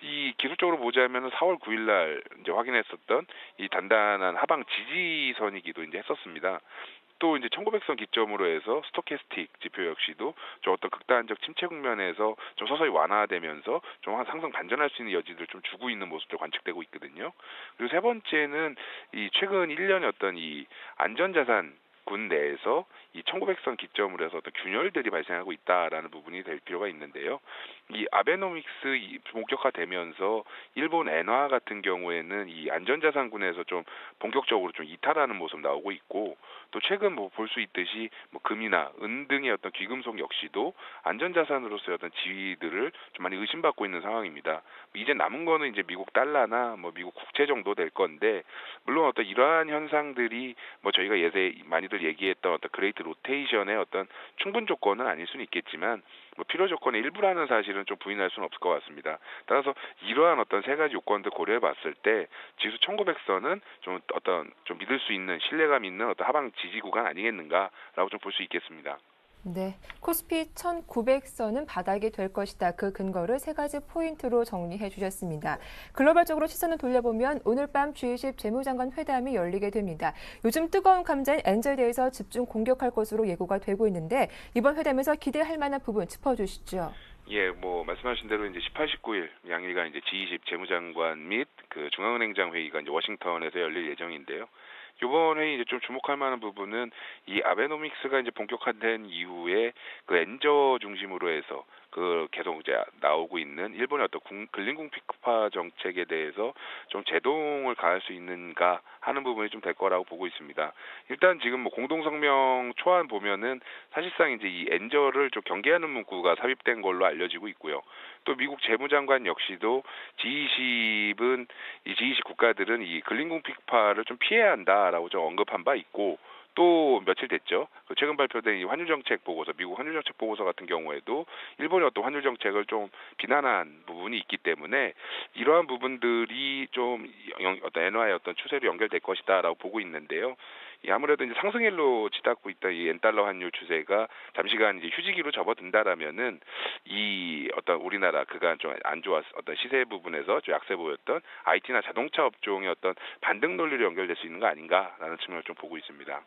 이 기술적으로 보자면 4월 9일 날 이제 확인했었던 이 단단한 하방 지지선이기도 이제 했었습니다. 또 이제 1900선 기점으로 해서 스토캐스틱 지표 역시도 좀 어떤 극단적 침체 국면에서 좀 서서히 완화되면서 좀 상승 반전할 수 있는 여지를 좀 주고 있는 모습도 관측되고 있거든요. 그리고 세 번째는 이 최근 1년의 어떤 이 안전자산 군 내에서 이 1900선 기점으로 해서 어떤 균열들이 발생하고 있다라는 부분이 될 필요가 있는데요. 이 아베노믹스 본격화되면서 일본 엔화 같은 경우에는 이 안전자산군에서 좀 본격적으로 좀 이탈하는 모습 나오고 있고 또 최근 뭐 볼 수 있듯이 뭐 금이나 은 등의 어떤 귀금속 역시도 안전자산으로서의 어떤 지위들을 좀 많이 의심받고 있는 상황입니다. 이제 남은 거는 이제 미국 달러나 뭐 미국 국채 정도 될 건데 물론 어떤 이러한 현상들이 뭐 저희가 예서 많이들 얘기했던 어떤 great rotation의 어떤 충분 조건은 아닐 수는 있겠지만 뭐 필요 조건의 일부라는 사실은 좀 부인할 수는 없을 것 같습니다. 따라서 이러한 어떤 세 가지 요건들 고려해 봤을 때 지수 1900선은 좀 어떤 좀 믿을 수 있는 신뢰감 있는 어떤 하방 지지 구간 아니겠는가라고 좀 볼 수 있겠습니다. 네, 코스피 1900선은 바닥이 될 것이다. 그 근거를 세 가지 포인트로 정리해 주셨습니다. 글로벌적으로 시선을 돌려보면 오늘 밤 G20 재무장관 회담이 열리게 됩니다. 요즘 뜨거운 감자인 엔젤대에서 집중 공격할 것으로 예고가 되고 있는데 이번 회담에서 기대할 만한 부분 짚어주시죠. 예, 뭐 말씀하신 대로 이제 18, 19일 양일간 이제 G20 재무장관 및 그 중앙은행장 회의가 이제 워싱턴에서 열릴 예정인데요. 회의 이제 좀 주목할 만한 부분은 이 아베노믹스가 이제 본격화된 이후에 그 엔저 중심으로 해서 그 계속 이제 나오고 있는 일본의 어떤 근린궁 피크파 정책에 대해서 좀 제동을 가할 수 있는가 하는 부분이 좀 될 거라고 보고 있습니다. 일단 지금 뭐 공동성명 초안 보면은 사실상 이제 이 엔저를 좀 경계하는 문구가 삽입된 걸로 알려지고 있고요. 또 미국 재무장관 역시도 G20은 이 G20 국가들은 이 근린궁 피크파를 좀 피해야 한다라고 좀 언급한 바 있고 또 며칠 됐죠. 그 최근 발표된 이 환율 정책 보고서, 미국 환율 정책 보고서 같은 경우에도 일본의 어떤 환율 정책을 좀 비난한 부분이 있기 때문에 이러한 부분들이 좀 어떤 엔화의 어떤 추세로 연결될 것이다라고 보고 있는데요. 이 아무래도 이제 상승일로 치닫고 있다 이 엔달러 환율 추세가 잠시간 이제 휴지기로 접어든다라면은 이 어떤 우리나라 그간 좀 안 좋았 어떤 시세 부분에서 좀 약세 보였던 IT나 자동차 업종의 어떤 반등 논리로 연결될 수 있는 거 아닌가라는 측면을 좀 보고 있습니다.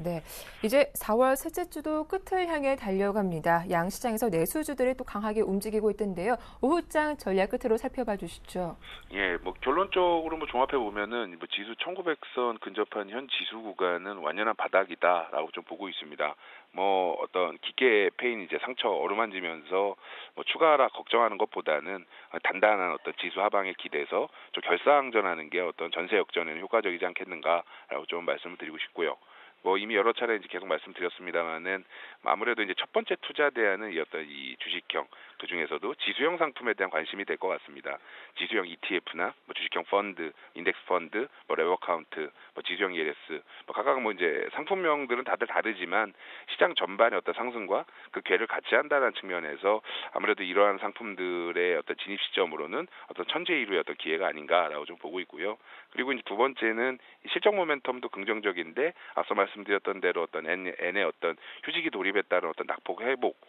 네, 이제 4월 셋째 주도 끝을 향해 달려갑니다. 양 시장에서 내수주들이 또 강하게 움직이고 있던데요. 오후장 전략 끝으로 살펴봐 주시죠. 예, 뭐 결론적으로 뭐 종합해 보면은 뭐 지수 1900선 근접한 현 지수 구간은 완연한 바닥이다라고 좀 보고 있습니다. 뭐 어떤 깊게 패인 이제 상처 어루만지면서 뭐 추가 하락 걱정하는 것보다는 단단한 어떤 지수 하방에 기대서 좀 결사항전하는 게 어떤 전세 역전에는 효과적이지 않겠는가라고 좀 말씀을 드리고 싶고요. 뭐 이미 여러 차례 이제 계속 말씀드렸습니다만은 아무래도 이제 첫 번째 투자 대안은 이 어떤 이 주식형 그 중에서도 지수형 상품에 대한 관심이 될 것 같습니다. 지수형 ETF나 뭐 주식형 펀드, 인덱스 펀드, 뭐 랩어카운트, 뭐 지수형 ELS, 뭐 각각 뭐 이제 상품명들은 다들 다르지만 시장 전반의 어떤 상승과 그 궤를 같이 한다는 측면에서 아무래도 이러한 상품들의 어떤 진입 시점으로는 어떤 천재일우의 어떤 기회가 아닌가라고 좀 보고 있고요. 그리고 이제 두 번째는 실적 모멘텀도 긍정적인데 앞서 말씀드렸던 대로 어떤 엔의 어떤 휴지기 돌입에 따른 어떤 낙폭 회복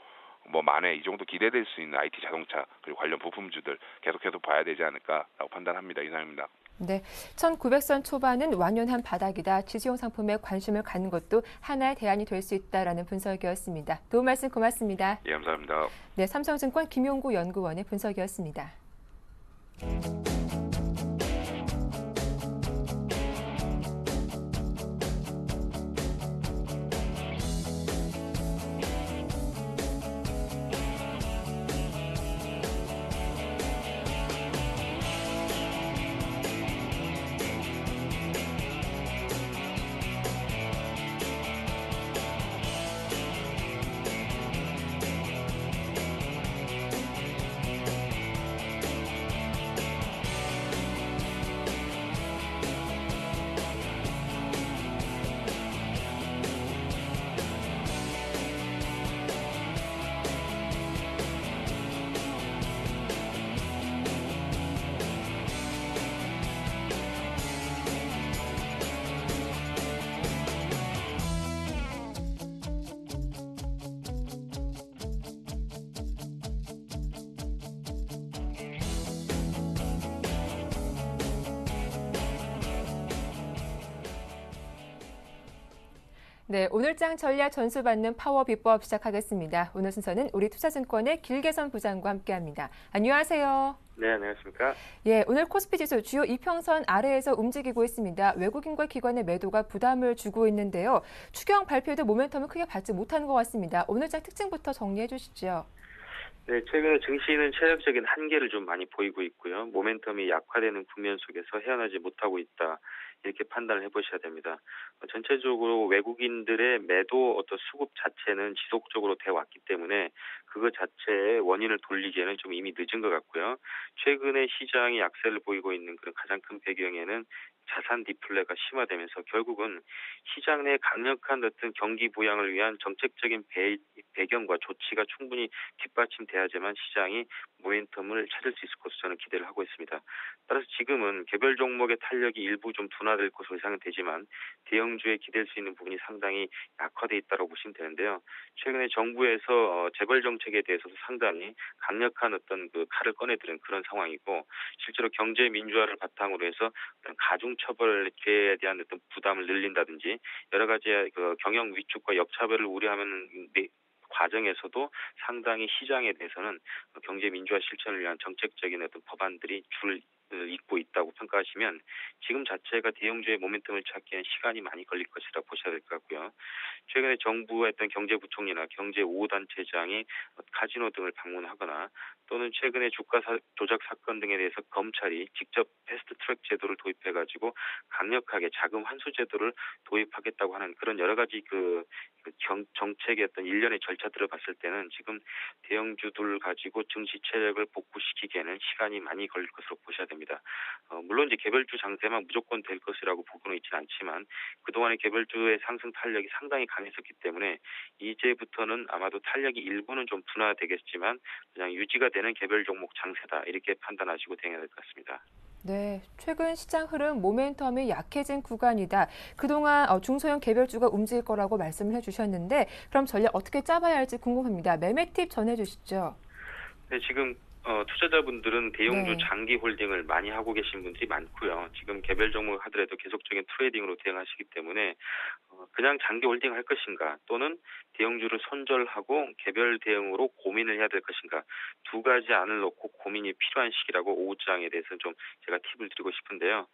뭐 만에 이 정도 기대될 수 있는 IT 자동차 그리고 관련 부품주들 계속해서 봐야 되지 않을까라고 판단합니다. 이상입니다. 네, 1900선 초반은 완연한 바닥이다. 지수형 상품에 관심을 갖는 것도 하나의 대안이 될 수 있다라는 분석이었습니다. 도움 말씀 고맙습니다. 예, 감사합니다. 네, 삼성증권 김용구 연구원의 분석이었습니다. 네, 오늘장 전략 전수받는 파워 비법 시작하겠습니다. 오늘 순서는 우리 투자증권의 길계선 부장과 함께합니다. 안녕하세요. 네, 안녕하십니까. 예, 오늘 코스피 지수 주요 이평선 아래에서 움직이고 있습니다. 외국인과 기관의 매도가 부담을 주고 있는데요. 추경 발표에도 모멘텀을 크게 받지 못한 것 같습니다. 오늘장 특징부터 정리해 주시죠. 네, 최근에 증시는 체력적인 한계를 좀 많이 보이고 있고요. 모멘텀이 약화되는 국면 속에서 헤어나지 못하고 있다. 이렇게 판단을 해보셔야 됩니다. 전체적으로 외국인들의 매도 어떤 수급 자체는 지속적으로 돼 왔기 때문에 그것 자체의 원인을 돌리기에는 좀 이미 늦은 것 같고요. 최근에 시장이 약세를 보이고 있는 그런 가장 큰 배경에는 자산 디플레가 심화되면서 결국은 시장 내 강력한 어떤 경기 부양을 위한 정책적인 배, 배경과 조치가 충분히 뒷받침돼야지만 시장이 모멘텀을 찾을 수 있을 것으로 저는 기대를 하고 있습니다. 따라서 지금은 개별 종목의 탄력이 일부 좀 둔화될 것으로 예상되지만 대형주에 기댈 수 있는 부분이 상당히 약화돼 있다고 보시면 되는데요. 최근에 정부에서 어, 재벌 정책 에 대해서도 상당히 강력한 어떤 그 칼을 꺼내드는 그런 상황이고 실제로 경제 민주화를 바탕으로 해서 어떤 가중 처벌에 대한 어떤 부담을 늘린다든지 여러 가지 그 경영 위축과 역차별을 우려하는 과정에서도 상당히 시장에 대해서는 경제 민주화 실천을 위한 정책적인 어떤 법안들이 줄 잇고 있다고 평가하시면 지금 자체가 대형주의 모멘텀을 찾기엔 시간이 많이 걸릴 것이라 보셔야 될 것 같고요. 최근에 정부의 어떤 경제부총리나 경제 5단체장이 카지노 등을 방문하거나 또는 최근에 주가 사, 조작 사건 등에 대해서 검찰이 직접 패스트 트랙 제도를 도입해 가지고 강력하게 자금 환수 제도를 도입하겠다고 하는 그런 여러 가지 그, 그 경, 정책의 어떤 일련의 절차들을 봤을 때는 지금 대형주들 가지고 증시 체력을 복구시키기에는 시간이 많이 걸릴 것으로 보셔야 됩니다. 어, 물론 이제 개별주 장세만 무조건 될 것이라고 보고는 있지는 않지만 그동안의 개별주의 상승 탄력이 상당히 강했었기 때문에 이제부터는 아마도 탄력이 일부는 좀 둔화되겠지만 그냥 유지가 되는 개별 종목 장세다 이렇게 판단하시고 대응해야 될 것 같습니다. 네, 최근 시장 흐름 모멘텀이 약해진 구간이다. 그동안 어, 중소형 개별주가 움직일 거라고 말씀을 해주셨는데 그럼 전략 어떻게 짜봐야 할지 궁금합니다. 매매 팁 전해주시죠. 네, 지금 어, 투자자분들은 대형주 네. 장기 홀딩을 많이 하고 계신 분들이 많고요. 지금 개별 종목 하더라도 계속적인 트레이딩으로 대응하시기 때문에 어, 그냥 장기 홀딩 할 것인가 또는 대형주를 손절하고 개별 대응으로 고민을 해야 될 것인가 두 가지 안을 놓고 고민이 필요한 시기라고 오후장에 대해서 좀 제가 팁을 드리고 싶은데요.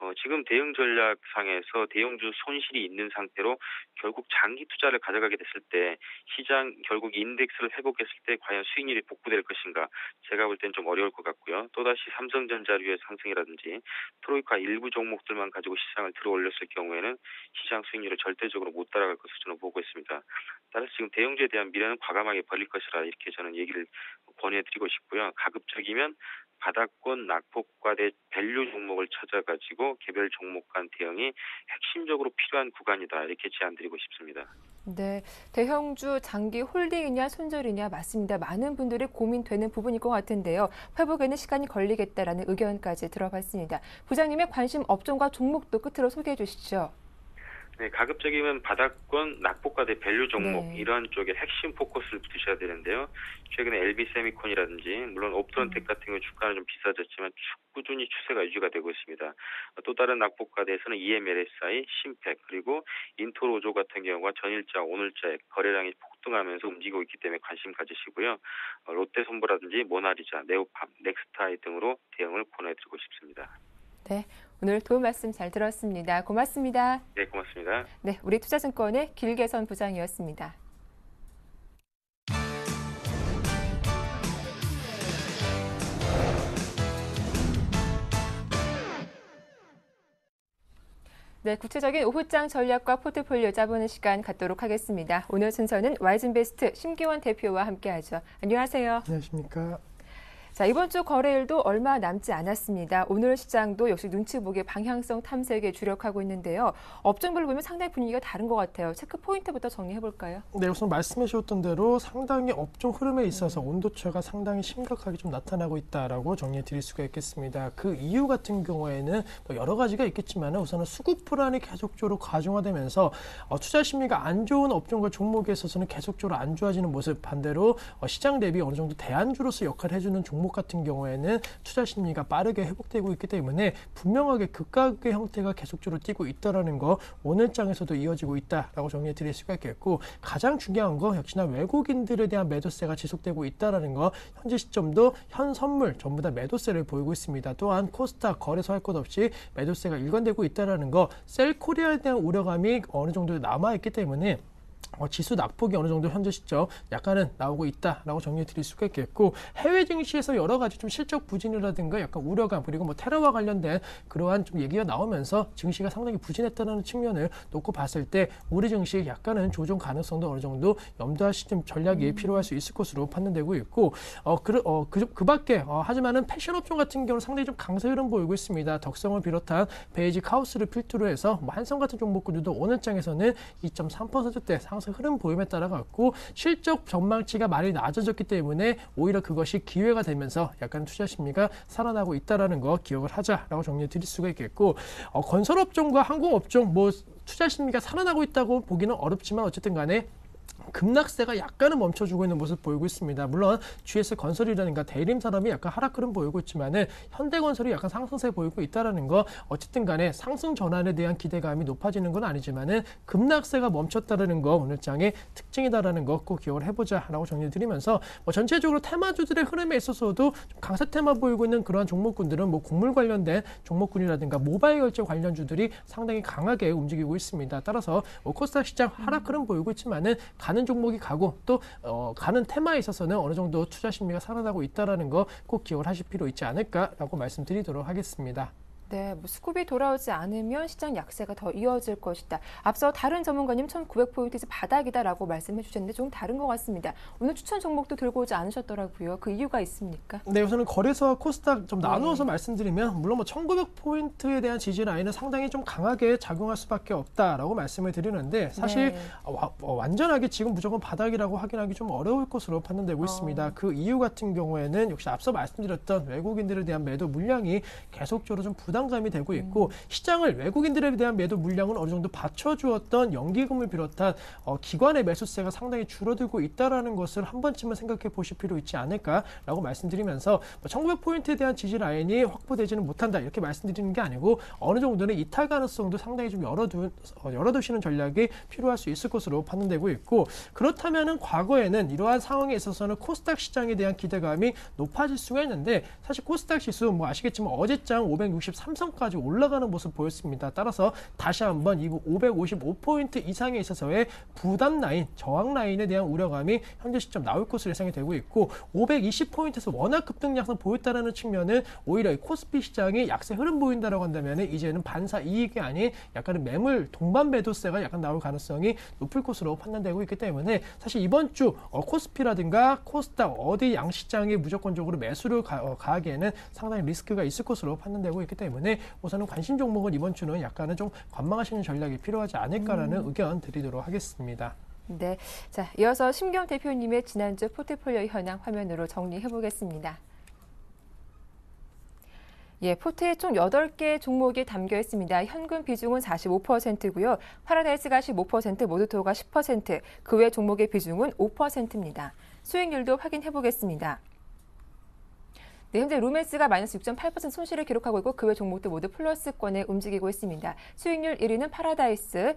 어, 지금 대응 전략상에서 대형주 손실이 있는 상태로 결국 장기 투자를 가져가게 됐을 때 시장 결국 인덱스를 회복했을 때 과연 수익률이 복구될 것인가 제가 볼 땐 좀 어려울 것 같고요. 또다시 삼성전자류의 상승이라든지 트로이카 일부 종목들만 가지고 시장을 들어 올렸을 경우에는 시장 수익률을 절대적으로 못 따라갈 것으로 저는 보고 있습니다. 따라서 지금 대형주에 대한 미래는 과감하게 벌릴 것이라 이렇게 저는 얘기를 권해드리고 싶고요. 가급적이면 바닥권 낙폭과대 밸류 종목을 찾아가지고 개별 종목 간 대응이 핵심적으로 필요한 구간이다 이렇게 제안드리고 싶습니다. 네, 대형주 장기 홀딩이냐 손절이냐 맞습니다. 많은 분들이 고민되는 부분일 것 같은데요. 회복에는 시간이 걸리겠다라는 의견까지 들어봤습니다. 부장님의 관심 업종과 종목도 끝으로 소개해 주시죠. 네, 가급적이면 바닥권 낙폭과대 밸류 종목 네. 이러한 쪽에 핵심 포커스를 두셔야 되는데요. 최근에 LB 세미콘이라든지 물론 옵트론텍 같은 경우 주가는 좀 비싸졌지만 추- 꾸준히 추세가 유지가 되고 있습니다. 또 다른 낙폭과대에서는 EMLSI, 심팩 그리고 인토로조 같은 경우가 전일자, 오늘자에 거래량이 폭등하면서 움직이고 있기 때문에 관심 가지시고요. 어, 롯데손보라든지 모나리자, 네오팜, 넥스타이 등으로 대응을 권해드리고 싶습니다. 네, 오늘 도움 말씀 잘 들었습니다. 고맙습니다. 네, 고맙습니다. 네, 우리 투자증권의 길계선 부장이었습니다. 네, 구체적인 오후장 전략과 포트폴리오 짜보는 시간 갖도록 하겠습니다. 오늘 순서는 와이즌베스트 심기원 대표와 함께하죠. 안녕하세요. 안녕하십니까. 자, 이번 주 거래일도 얼마 남지 않았습니다. 오늘 시장도 역시 눈치 보기 방향성 탐색에 주력하고 있는데요. 업종별로 보면 상당히 분위기가 다른 것 같아요. 체크 포인트부터 정리해 볼까요? 네, 우선 말씀해 주셨던 대로 상당히 업종 흐름에 있어서 온도차가 상당히 심각하게 좀 나타나고 있다라고 정리해 드릴 수가 있겠습니다. 그 이유 같은 경우에는 뭐 여러 가지가 있겠지만 우선은 수급 불안이 계속적으로 가중화되면서 어, 투자 심리가 안 좋은 업종과 종목에 있어서는 계속적으로 안 좋아지는 모습 반대로 어, 시장 대비 어느 정도 대안주로서 역할을 해주는 종목 같은 경우에는 투자 심리가 빠르게 회복되고 있기 때문에 분명하게 극각의 형태가 계속적으로 띄고 있다라는 거 오늘 장에서도 이어지고 있다라고 정리해 드릴 수가 있겠고 가장 중요한 거 역시나 외국인들에 대한 매도세가 지속되고 있다라는 거 현재 시점도 현 선물 전부 다 매도세를 보이고 있습니다. 또한 코스타 거래소 할 것 없이 매도세가 일관되고 있다라는 거 셀코리아에 대한 우려감이 어느 정도 남아 있기 때문에 어, 지수 낙폭이 어느 정도 현재 시점 약간은 나오고 있다라고 정리해 드릴 수가 있겠고 해외 증시에서 여러 가지 좀 실적 부진이라든가 약간 우려감 그리고 뭐 테러와 관련된 그러한 좀 얘기가 나오면서 증시가 상당히 부진했다는 측면을 놓고 봤을 때 우리 증시 약간은 조정 가능성도 어느 정도 염두하실 좀 전략이 필요할 수 있을 것으로 판단되고 있고 어, 그, 어, 그, 그 밖에 어, 하지만은 패션 업종 같은 경우는 상당히 좀 강세 흐름 보이고 있습니다. 덕성을 비롯한 베이직 하우스를 필두로 해서 뭐 한성 같은 종목군들도 오늘 장에서는 2.3%대 상승 흐름 보임에 따라 갖고 실적 전망치가 많이 낮아졌기 때문에 오히려 그것이 기회가 되면서 약간 투자 심리가 살아나고 있다라는 거 기억을 하자라고 정리해 드릴 수가 있겠고 어, 건설 업종과 항공 업종 뭐 투자 심리가 살아나고 있다고 보기는 어렵지만 어쨌든 간에 급락세가 약간은 멈춰주고 있는 모습 보이고 있습니다. 물론 GS 건설이라든가 대림 산업이 약간 하락 흐름 보이고 있지만은 현대건설이 약간 상승세 보이고 있다라는 거 어쨌든 간에 상승 전환에 대한 기대감이 높아지는 건 아니지만은 급락세가 멈췄다라는 거 오늘 장의 특징이다라는 거 꼭 기억을 해보자라고 정리드리면서 뭐 전체적으로 테마주들의 흐름에 있어서도 좀 강세 테마 보이고 있는 그러한 종목군들은 뭐 곡물 관련된 종목군이라든가 모바일 결제 관련주들이 상당히 강하게 움직이고 있습니다. 따라서 뭐 코스닥 시장 하락 흐름 보이고 있지만은 가는 종목이 가고 또 어, 가는 테마에 있어서는 어느 정도 투자 심리가 살아나고 있다라는 거 꼭 기억을 하실 필요 있지 않을까라고 말씀드리도록 하겠습니다. 네, 뭐 수급이 돌아오지 않으면 시장 약세가 더 이어질 것이다. 앞서 다른 전문가님 1,900포인트 바닥이다라고 말씀해 주셨는데 좀 다른 것 같습니다. 오늘 추천 종목도 들고 오지 않으셨더라고요. 그 이유가 있습니까? 네, 우선은 거래소와 코스닥 좀 나누어서 네. 말씀드리면 물론 뭐 1900포인트에 대한 지지 라인은 상당히 좀 강하게 작용할 수밖에 없다라고 말씀을 드리는데 사실 네. 와- 어, 완전하게 지금 무조건 바닥이라고 확인하기 좀 어려울 것으로 판단되고 있습니다. 어. 그 이유 같은 경우에는 역시 앞서 말씀드렸던 외국인들에 대한 매도 물량이 계속적으로 좀 부담 감이 되고 있고 음. 시장을 외국인들에 대한 매도 물량은 어느 정도 받쳐주었던 연기금을 비롯한 어, 기관의 매수세가 상당히 줄어들고 있다라는 것을 한 번쯤은 생각해 보실 필요 있지 않을까라고 말씀드리면서 1900포인트에 대한 지지 라인이 확보되지는 못한다 이렇게 말씀드리는 게 아니고 어느 정도는 이탈 가능성도 상당히 좀 열어두, 어, 열어두시는 전략이 필요할 수 있을 것으로 판단되고 있고 그렇다면은 과거에는 이러한 상황에 있어서는 코스닥 시장에 대한 기대감이 높아질 수가 있는데 사실 코스닥 지수 뭐 아시겠지만 어제장 563 선까지 올라가는 모습 보였습니다. 따라서 다시 한번 이 555포인트 이상에 있어서의 부담 라인, 저항 라인에 대한 우려감이 현재 시점 나올 것으로 예상이 되고 있고 520포인트에서 워낙 급등 양상 보였다라는 측면은 오히려 이 코스피 시장이 약세 흐름 보인다라고 한다면 이제는 반사 이익이 아닌 약간의 매물 동반 매도세가 약간 나올 가능성이 높을 것으로 판단되고 있기 때문에 사실 이번 주 어, 코스피라든가 코스닥 어디 양시장에 무조건적으로 매수를 가, 어, 가하기에는 상당히 리스크가 있을 것으로 판단되고 있기 때문에 우선은 관심 종목은 이번 주는 약간은 좀 관망하시는 전략이 필요하지 않을까라는 의견 드리도록 하겠습니다. 네. 자, 이어서 심경 대표님의 지난주 포트폴리오 현황 화면으로 정리해 보겠습니다. 예, 포트에 총 8개 종목이 담겨 있습니다. 현금 비중은 45%고요. 파라다이스가 15%, 모두투어가 10%, 그 외 종목의 비중은 5%입니다. 수익률도 확인해 보겠습니다. 네, 현재 루멘스가 마이너스 6.8% 손실을 기록하고 있고 그 외 종목도 모두 플러스권에 움직이고 있습니다. 수익률 1위는 파라다이스,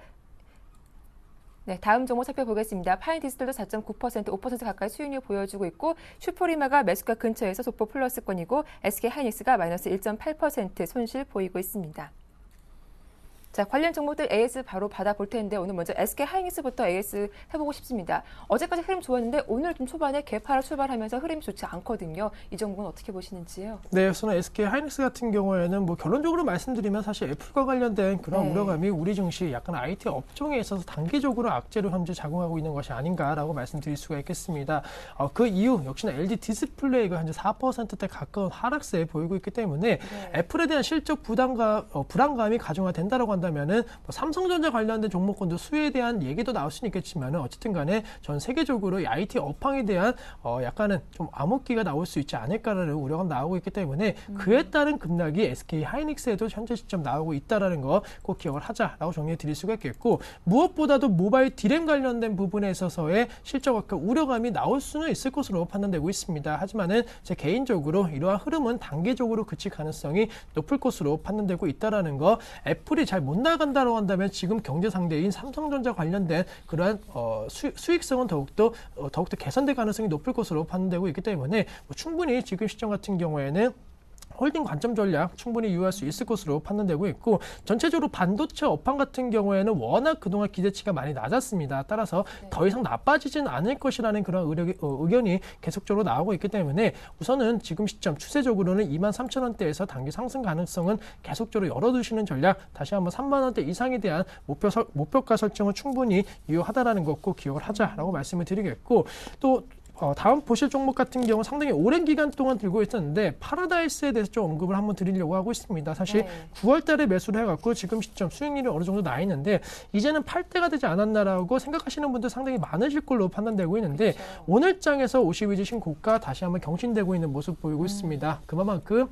네, 다음 종목 살펴보겠습니다. 파인 디지털도 4.9%, 5% 가까이 수익률 보여주고 있고 슈프리마가 매수가 근처에서 속보 플러스권이고 SK 하이닉스가 마이너스 1.8% 손실 보이고 있습니다. 자, 관련 종목들 AS 바로 받아볼 텐데 오늘 먼저 SK 하이닉스부터 AS 해보고 싶습니다. 어제까지 흐름 좋았는데 오늘 좀 초반에 갭하락으로 출발하면서 흐름이 좋지 않거든요. 이 종목은 어떻게 보시는지요? 네, 우선 SK 하이닉스 같은 경우에는 뭐 결론적으로 말씀드리면 사실 애플과 관련된 그런 네. 우려감이 우리 증시 약간 IT 업종에 있어서 단기적으로 악재로 현재 작용하고 있는 것이 아닌가라고 말씀드릴 수가 있겠습니다. 어, 그 이유 역시나 LG 디스플레이가 현재 4%대 가까운 하락세에 보이고 있기 때문에 애플에 대한 실적 부담감, 어, 불안감이 가중화된다라고 한다면은 뭐 삼성전자 관련된 종목군도 수혜에 대한 얘기도 나올 수는 있겠지만은 어쨌든 간에 전 세계적으로 이 IT 업황에 대한 어, 약간은 좀 암흑기가 나올 수 있지 않을까라는 우려가 나오고 있기 때문에 그에 따른 급락이 SK 하이닉스에도 현재 시점 나오고 있다라는 거 꼭 기억을 하자라고 정리해 드릴 수가 있겠고 무엇보다도 모바일 디램 관련된 부분에 있어서의 실적 악화 우려감이 나올 수는 있을 것으로 판단되고 있습니다. 하지만은 제 개인적으로 이러한 흐름은 단기적으로 그칠 가능성이 높을 것으로 판단되고 있다라는 거 애플이 잘못 나간다고 한다면 지금 경제 상대인 삼성전자 관련된 그러한 어, 수, 수익성은 더욱더 어, 더욱더 개선될 가능성이 높을 것으로 판단되고 있기 때문에 뭐 충분히 지금 시점 같은 경우에는 홀딩 관점 전략 충분히 유효할 수 있을 것으로 판단되고 있고 전체적으로 반도체 업황 같은 경우에는 워낙 그동안 기대치가 많이 낮았습니다. 따라서 더 이상 나빠지진 않을 것이라는 그런 의견이, 어, 의견이 계속적으로 나오고 있기 때문에 우선은 지금 시점 추세적으로는 2만 3천 원대에서 단기 상승 가능성은 계속적으로 열어두시는 전략 다시 한번 3만 원대 이상에 대한 목표 설- 목표가 설정은 충분히 유효하다라는 것 꼭 기억을 하자라고 말씀을 드리겠고 또 어, 다음 보실 종목 같은 경우 상당히 오랜 기간 동안 들고 있었는데 파라다이스에 대해서 좀 언급을 한번 드리려고 하고 있습니다. 사실 네. 9월 달에 매수를 해갖고 지금 시점 수익률이 어느 정도 나 있는데 이제는 팔 때가 되지 않았나라고 생각하시는 분들 상당히 많으실 걸로 판단되고 있는데 오늘 장에서 52주 신고가 다시 한번 경신되고 있는 모습 보이고 있습니다. 그만큼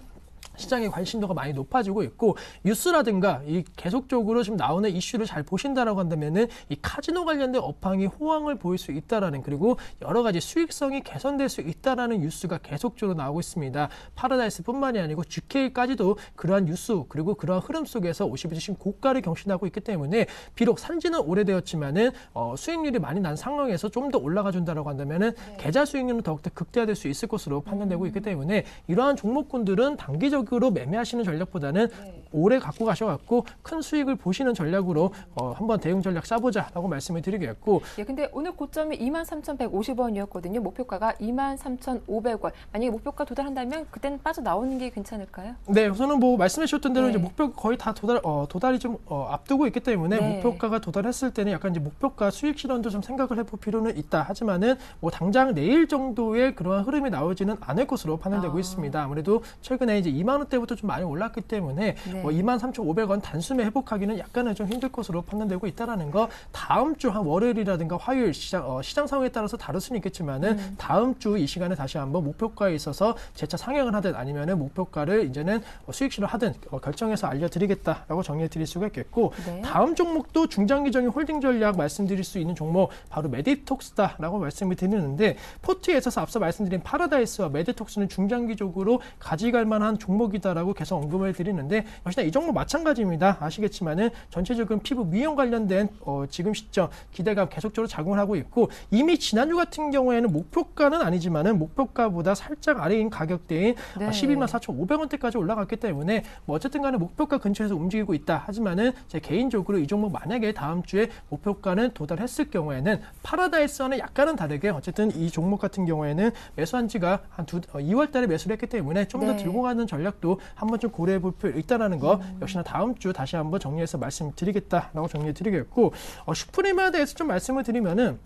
시장의 관심도가 많이 높아지고 있고 뉴스라든가 이 계속적으로 지금 나오는 이슈를 잘 보신다라고 한다면은 이 카지노 관련된 업황이 호황을 보일 수 있다라는 그리고 여러 가지 수익성이 개선될 수 있다라는 뉴스가 계속적으로 나오고 있습니다. 파라다이스뿐만이 아니고 GK까지도 그러한 뉴스 그리고 그러한 흐름 속에서 52주 신 고가를 경신하고 있기 때문에 비록 산지는 오래되었지만은 어, 수익률이 많이 난 상황에서 좀 더 올라가 준다라고 한다면은 계좌 수익률은 더욱더 극대화될 수 있을 것으로 판단되고 있기 때문에 이러한 종목군들은 단기적 수익으로 매매하시는 전략보다는 네. 오래 갖고 가셔갖고 큰 수익을 보시는 전략으로 어, 한번 대응 전략 짜보자라고 말씀을 드리겠고 예, 근데 오늘 고점이 23,150원이었거든요. 목표가가 23,500원. 만약에 목표가 도달한다면 그때는 빠져 나오는 게 괜찮을까요? 네, 우선은 뭐 말씀해 주셨던 대로 네. 이제 목표 거의 다 도달 어, 도달이 좀 어, 앞두고 있기 때문에 네. 목표가가 도달했을 때는 약간 이제 목표가 수익 실현도 좀 생각을 해볼 필요는 있다. 하지만은 뭐 당장 내일 정도의 그러한 흐름이 나오지는 않을 것으로 판단되고 아. 있습니다. 아무래도 최근에 이제 2만 원대부터 좀 많이 올랐기 때문에 네. 뭐 2만 3,500원 단숨에 회복하기는 약간은 좀 힘들 것으로 판단되고 있다라는 거 다음 주 한 월요일이라든가 화요일 시장 어, 시장 상황에 따라서 다를 수는 있겠지만은 음. 다음 주 이 시간에 다시 한번 목표가에 있어서 재차 상향을 하든 아니면은 목표가를 이제는 어, 수익 실현을 하든 어, 결정해서 알려드리겠다라고 정리해 드릴 수가 있겠고 네. 다음 종목도 중장기적인 홀딩 전략 말씀드릴 수 있는 종목 바로 메디톡스다라고 말씀을 드리는데 포트에 있어서 앞서 말씀드린 파라다이스와 메디톡스는 중장기적으로 가져갈 만한 종목 이다라고 계속 언급을 드리는데 역시나 이 종목 마찬가지입니다. 아시겠지만은 전체적인 피부 미용 관련된 어, 지금 시점 기대감 계속적으로 작용을 하고 있고 이미 지난주 같은 경우에는 목표가는 아니지만은 목표가보다 살짝 아래인 가격대인 네. 어, 12만 4,500원대까지 올라갔기 때문에 뭐 어쨌든 간에 목표가 근처에서 움직이고 있다. 하지만은 제 개인적으로 이 종목 만약에 다음 주에 목표가는 도달했을 경우에는 파라다이스와는 약간은 다르게 어쨌든 이 종목 같은 경우에는 매수한 지가 한 두, 어, 2월 달에 매수를 했기 때문에 좀더 네. 들고 가는 전략 도 한번 좀 고려해 볼 필요 있다라는 거 음. 역시나 다음 주 다시 한번 정리해서 말씀드리겠다라고 정리해 드리겠고 어, 슈프림에 대해서 좀 말씀을 드리면은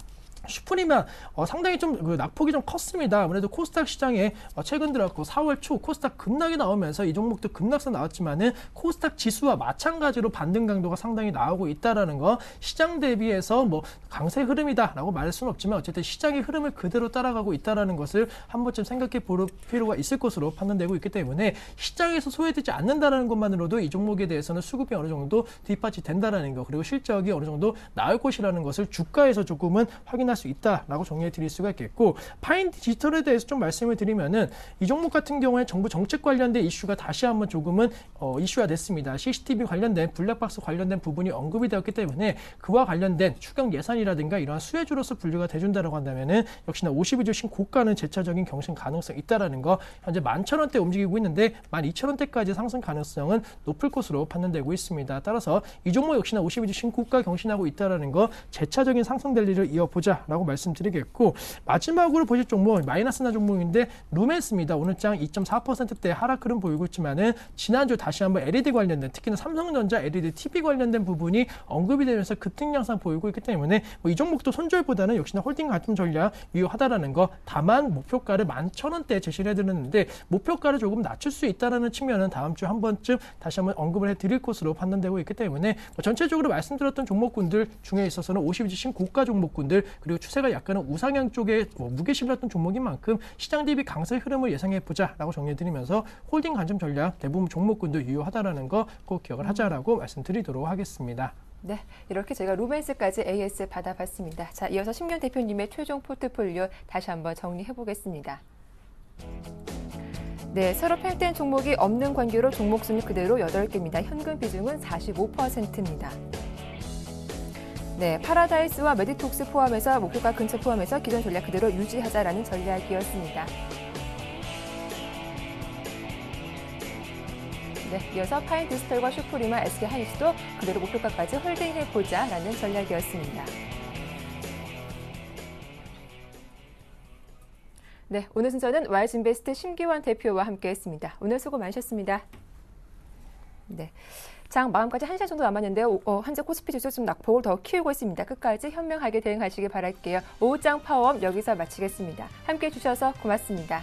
슈프림은 어, 상당히 좀 그 낙폭이 좀 컸습니다. 아무래도 코스닥 시장에 어, 최근 들어왔고 4월 초 코스닥 급락이 나오면서 이 종목도 급락선 나왔지만은 코스닥 지수와 마찬가지로 반등 강도가 상당히 나오고 있다라는 거 시장 대비해서 뭐 강세 흐름이다라고 말할 수는 없지만 어쨌든 시장의 흐름을 그대로 따라가고 있다라는 것을 한 번쯤 생각해 볼 필요가 있을 것으로 판단되고 있기 때문에 시장에서 소외되지 않는다라는 것만으로도 이 종목에 대해서는 수급이 어느 정도 뒷받이 된다라는 거 그리고 실적이 어느 정도 나을 것이라는 것을 주가에서 조금은 확인할 수 있다라고 정리해 드릴 수가 있겠고 파인 디지털에 대해서 좀 말씀을 드리면은 이 종목 같은 경우에 정부 정책 관련된 이슈가 다시 한번 조금은 어, 이슈가 됐습니다. CCTV 관련된 블랙박스 관련된 부분이 언급이 되었기 때문에 그와 관련된 추경 예산이라든가 이러한 수혜주로서 분류가 돼준다라고 한다면은 역시나 52주 신고가는 재차적인 경신 가능성 이 있다라는 거 현재 11,000원대 움직이고 있는데 12,000원대까지 상승 가능성은 높을 것으로 판단되고 있습니다. 따라서 이 종목 역시나 52주 신고가 경신하고 있다라는 거 재차적인 상승 랠리를 이어보자 라고 말씀드리겠고 마지막으로 보실 종목 마이너스 난 종목인데 루멘스입니다. 오늘 장 2.4%대 하락 흐름 보이고 있지만은 지난주 다시 한번 LED 관련된 특히나 삼성전자 LED TV 관련된 부분이 언급이 되면서 급등 양상 보이고 있기 때문에 뭐 이 종목도 손절보다는 역시나 홀딩 관점 전략 유효하다라는 거 다만 목표가를 11,000원대 제시를 해드렸는데 목표가를 조금 낮출 수 있다라는 측면은 다음 주 한 번쯤 다시 한번 언급을 해드릴 것으로 판단되고 있기 때문에 뭐 전체적으로 말씀드렸던 종목군들 중에 있어서는 52주 신고가 종목군들 그리고 추세가 약간은 우상향 쪽에 뭐 무게 실렸던 종목인 만큼 시장 대비 강세 흐름을 예상해 보자라고 정리해드리면서 홀딩 관점 전략 대부분 종목군들 유효하다라는 거 꼭 기억을 하자라고 말씀드리도록 하겠습니다. 네, 이렇게 제가 루멘스까지 AS 받아봤습니다. 자, 이어서 심기환 대표님의 최종 포트폴리오 다시 한번 정리해 보겠습니다. 네, 새로 편입된 종목이 없는 관계로 종목 순위 그대로 8개입니다. 현금 비중은 45%입니다. 네, 파라다이스와 메디톡스 포함해서 목표가 근처 포함해서 기존 전략 그대로 유지하자라는 전략이었습니다. 네, 이어서 파인 디지털과 슈프리마, SK 하이닉스도 그대로 목표가까지 홀딩해보자라는 전략이었습니다. 네, 오늘 순서는 와이즈인베스트 심기환 대표와 함께했습니다. 오늘 수고 많으셨습니다. 네. 장 마감까지 한 시간 정도 남았는데요. 어, 현재 코스피 지수 좀 낙폭을 더 키우고 있습니다. 끝까지 현명하게 대응하시기 바랄게요. 오후장 파워업 여기서 마치겠습니다. 함께해 주셔서 고맙습니다.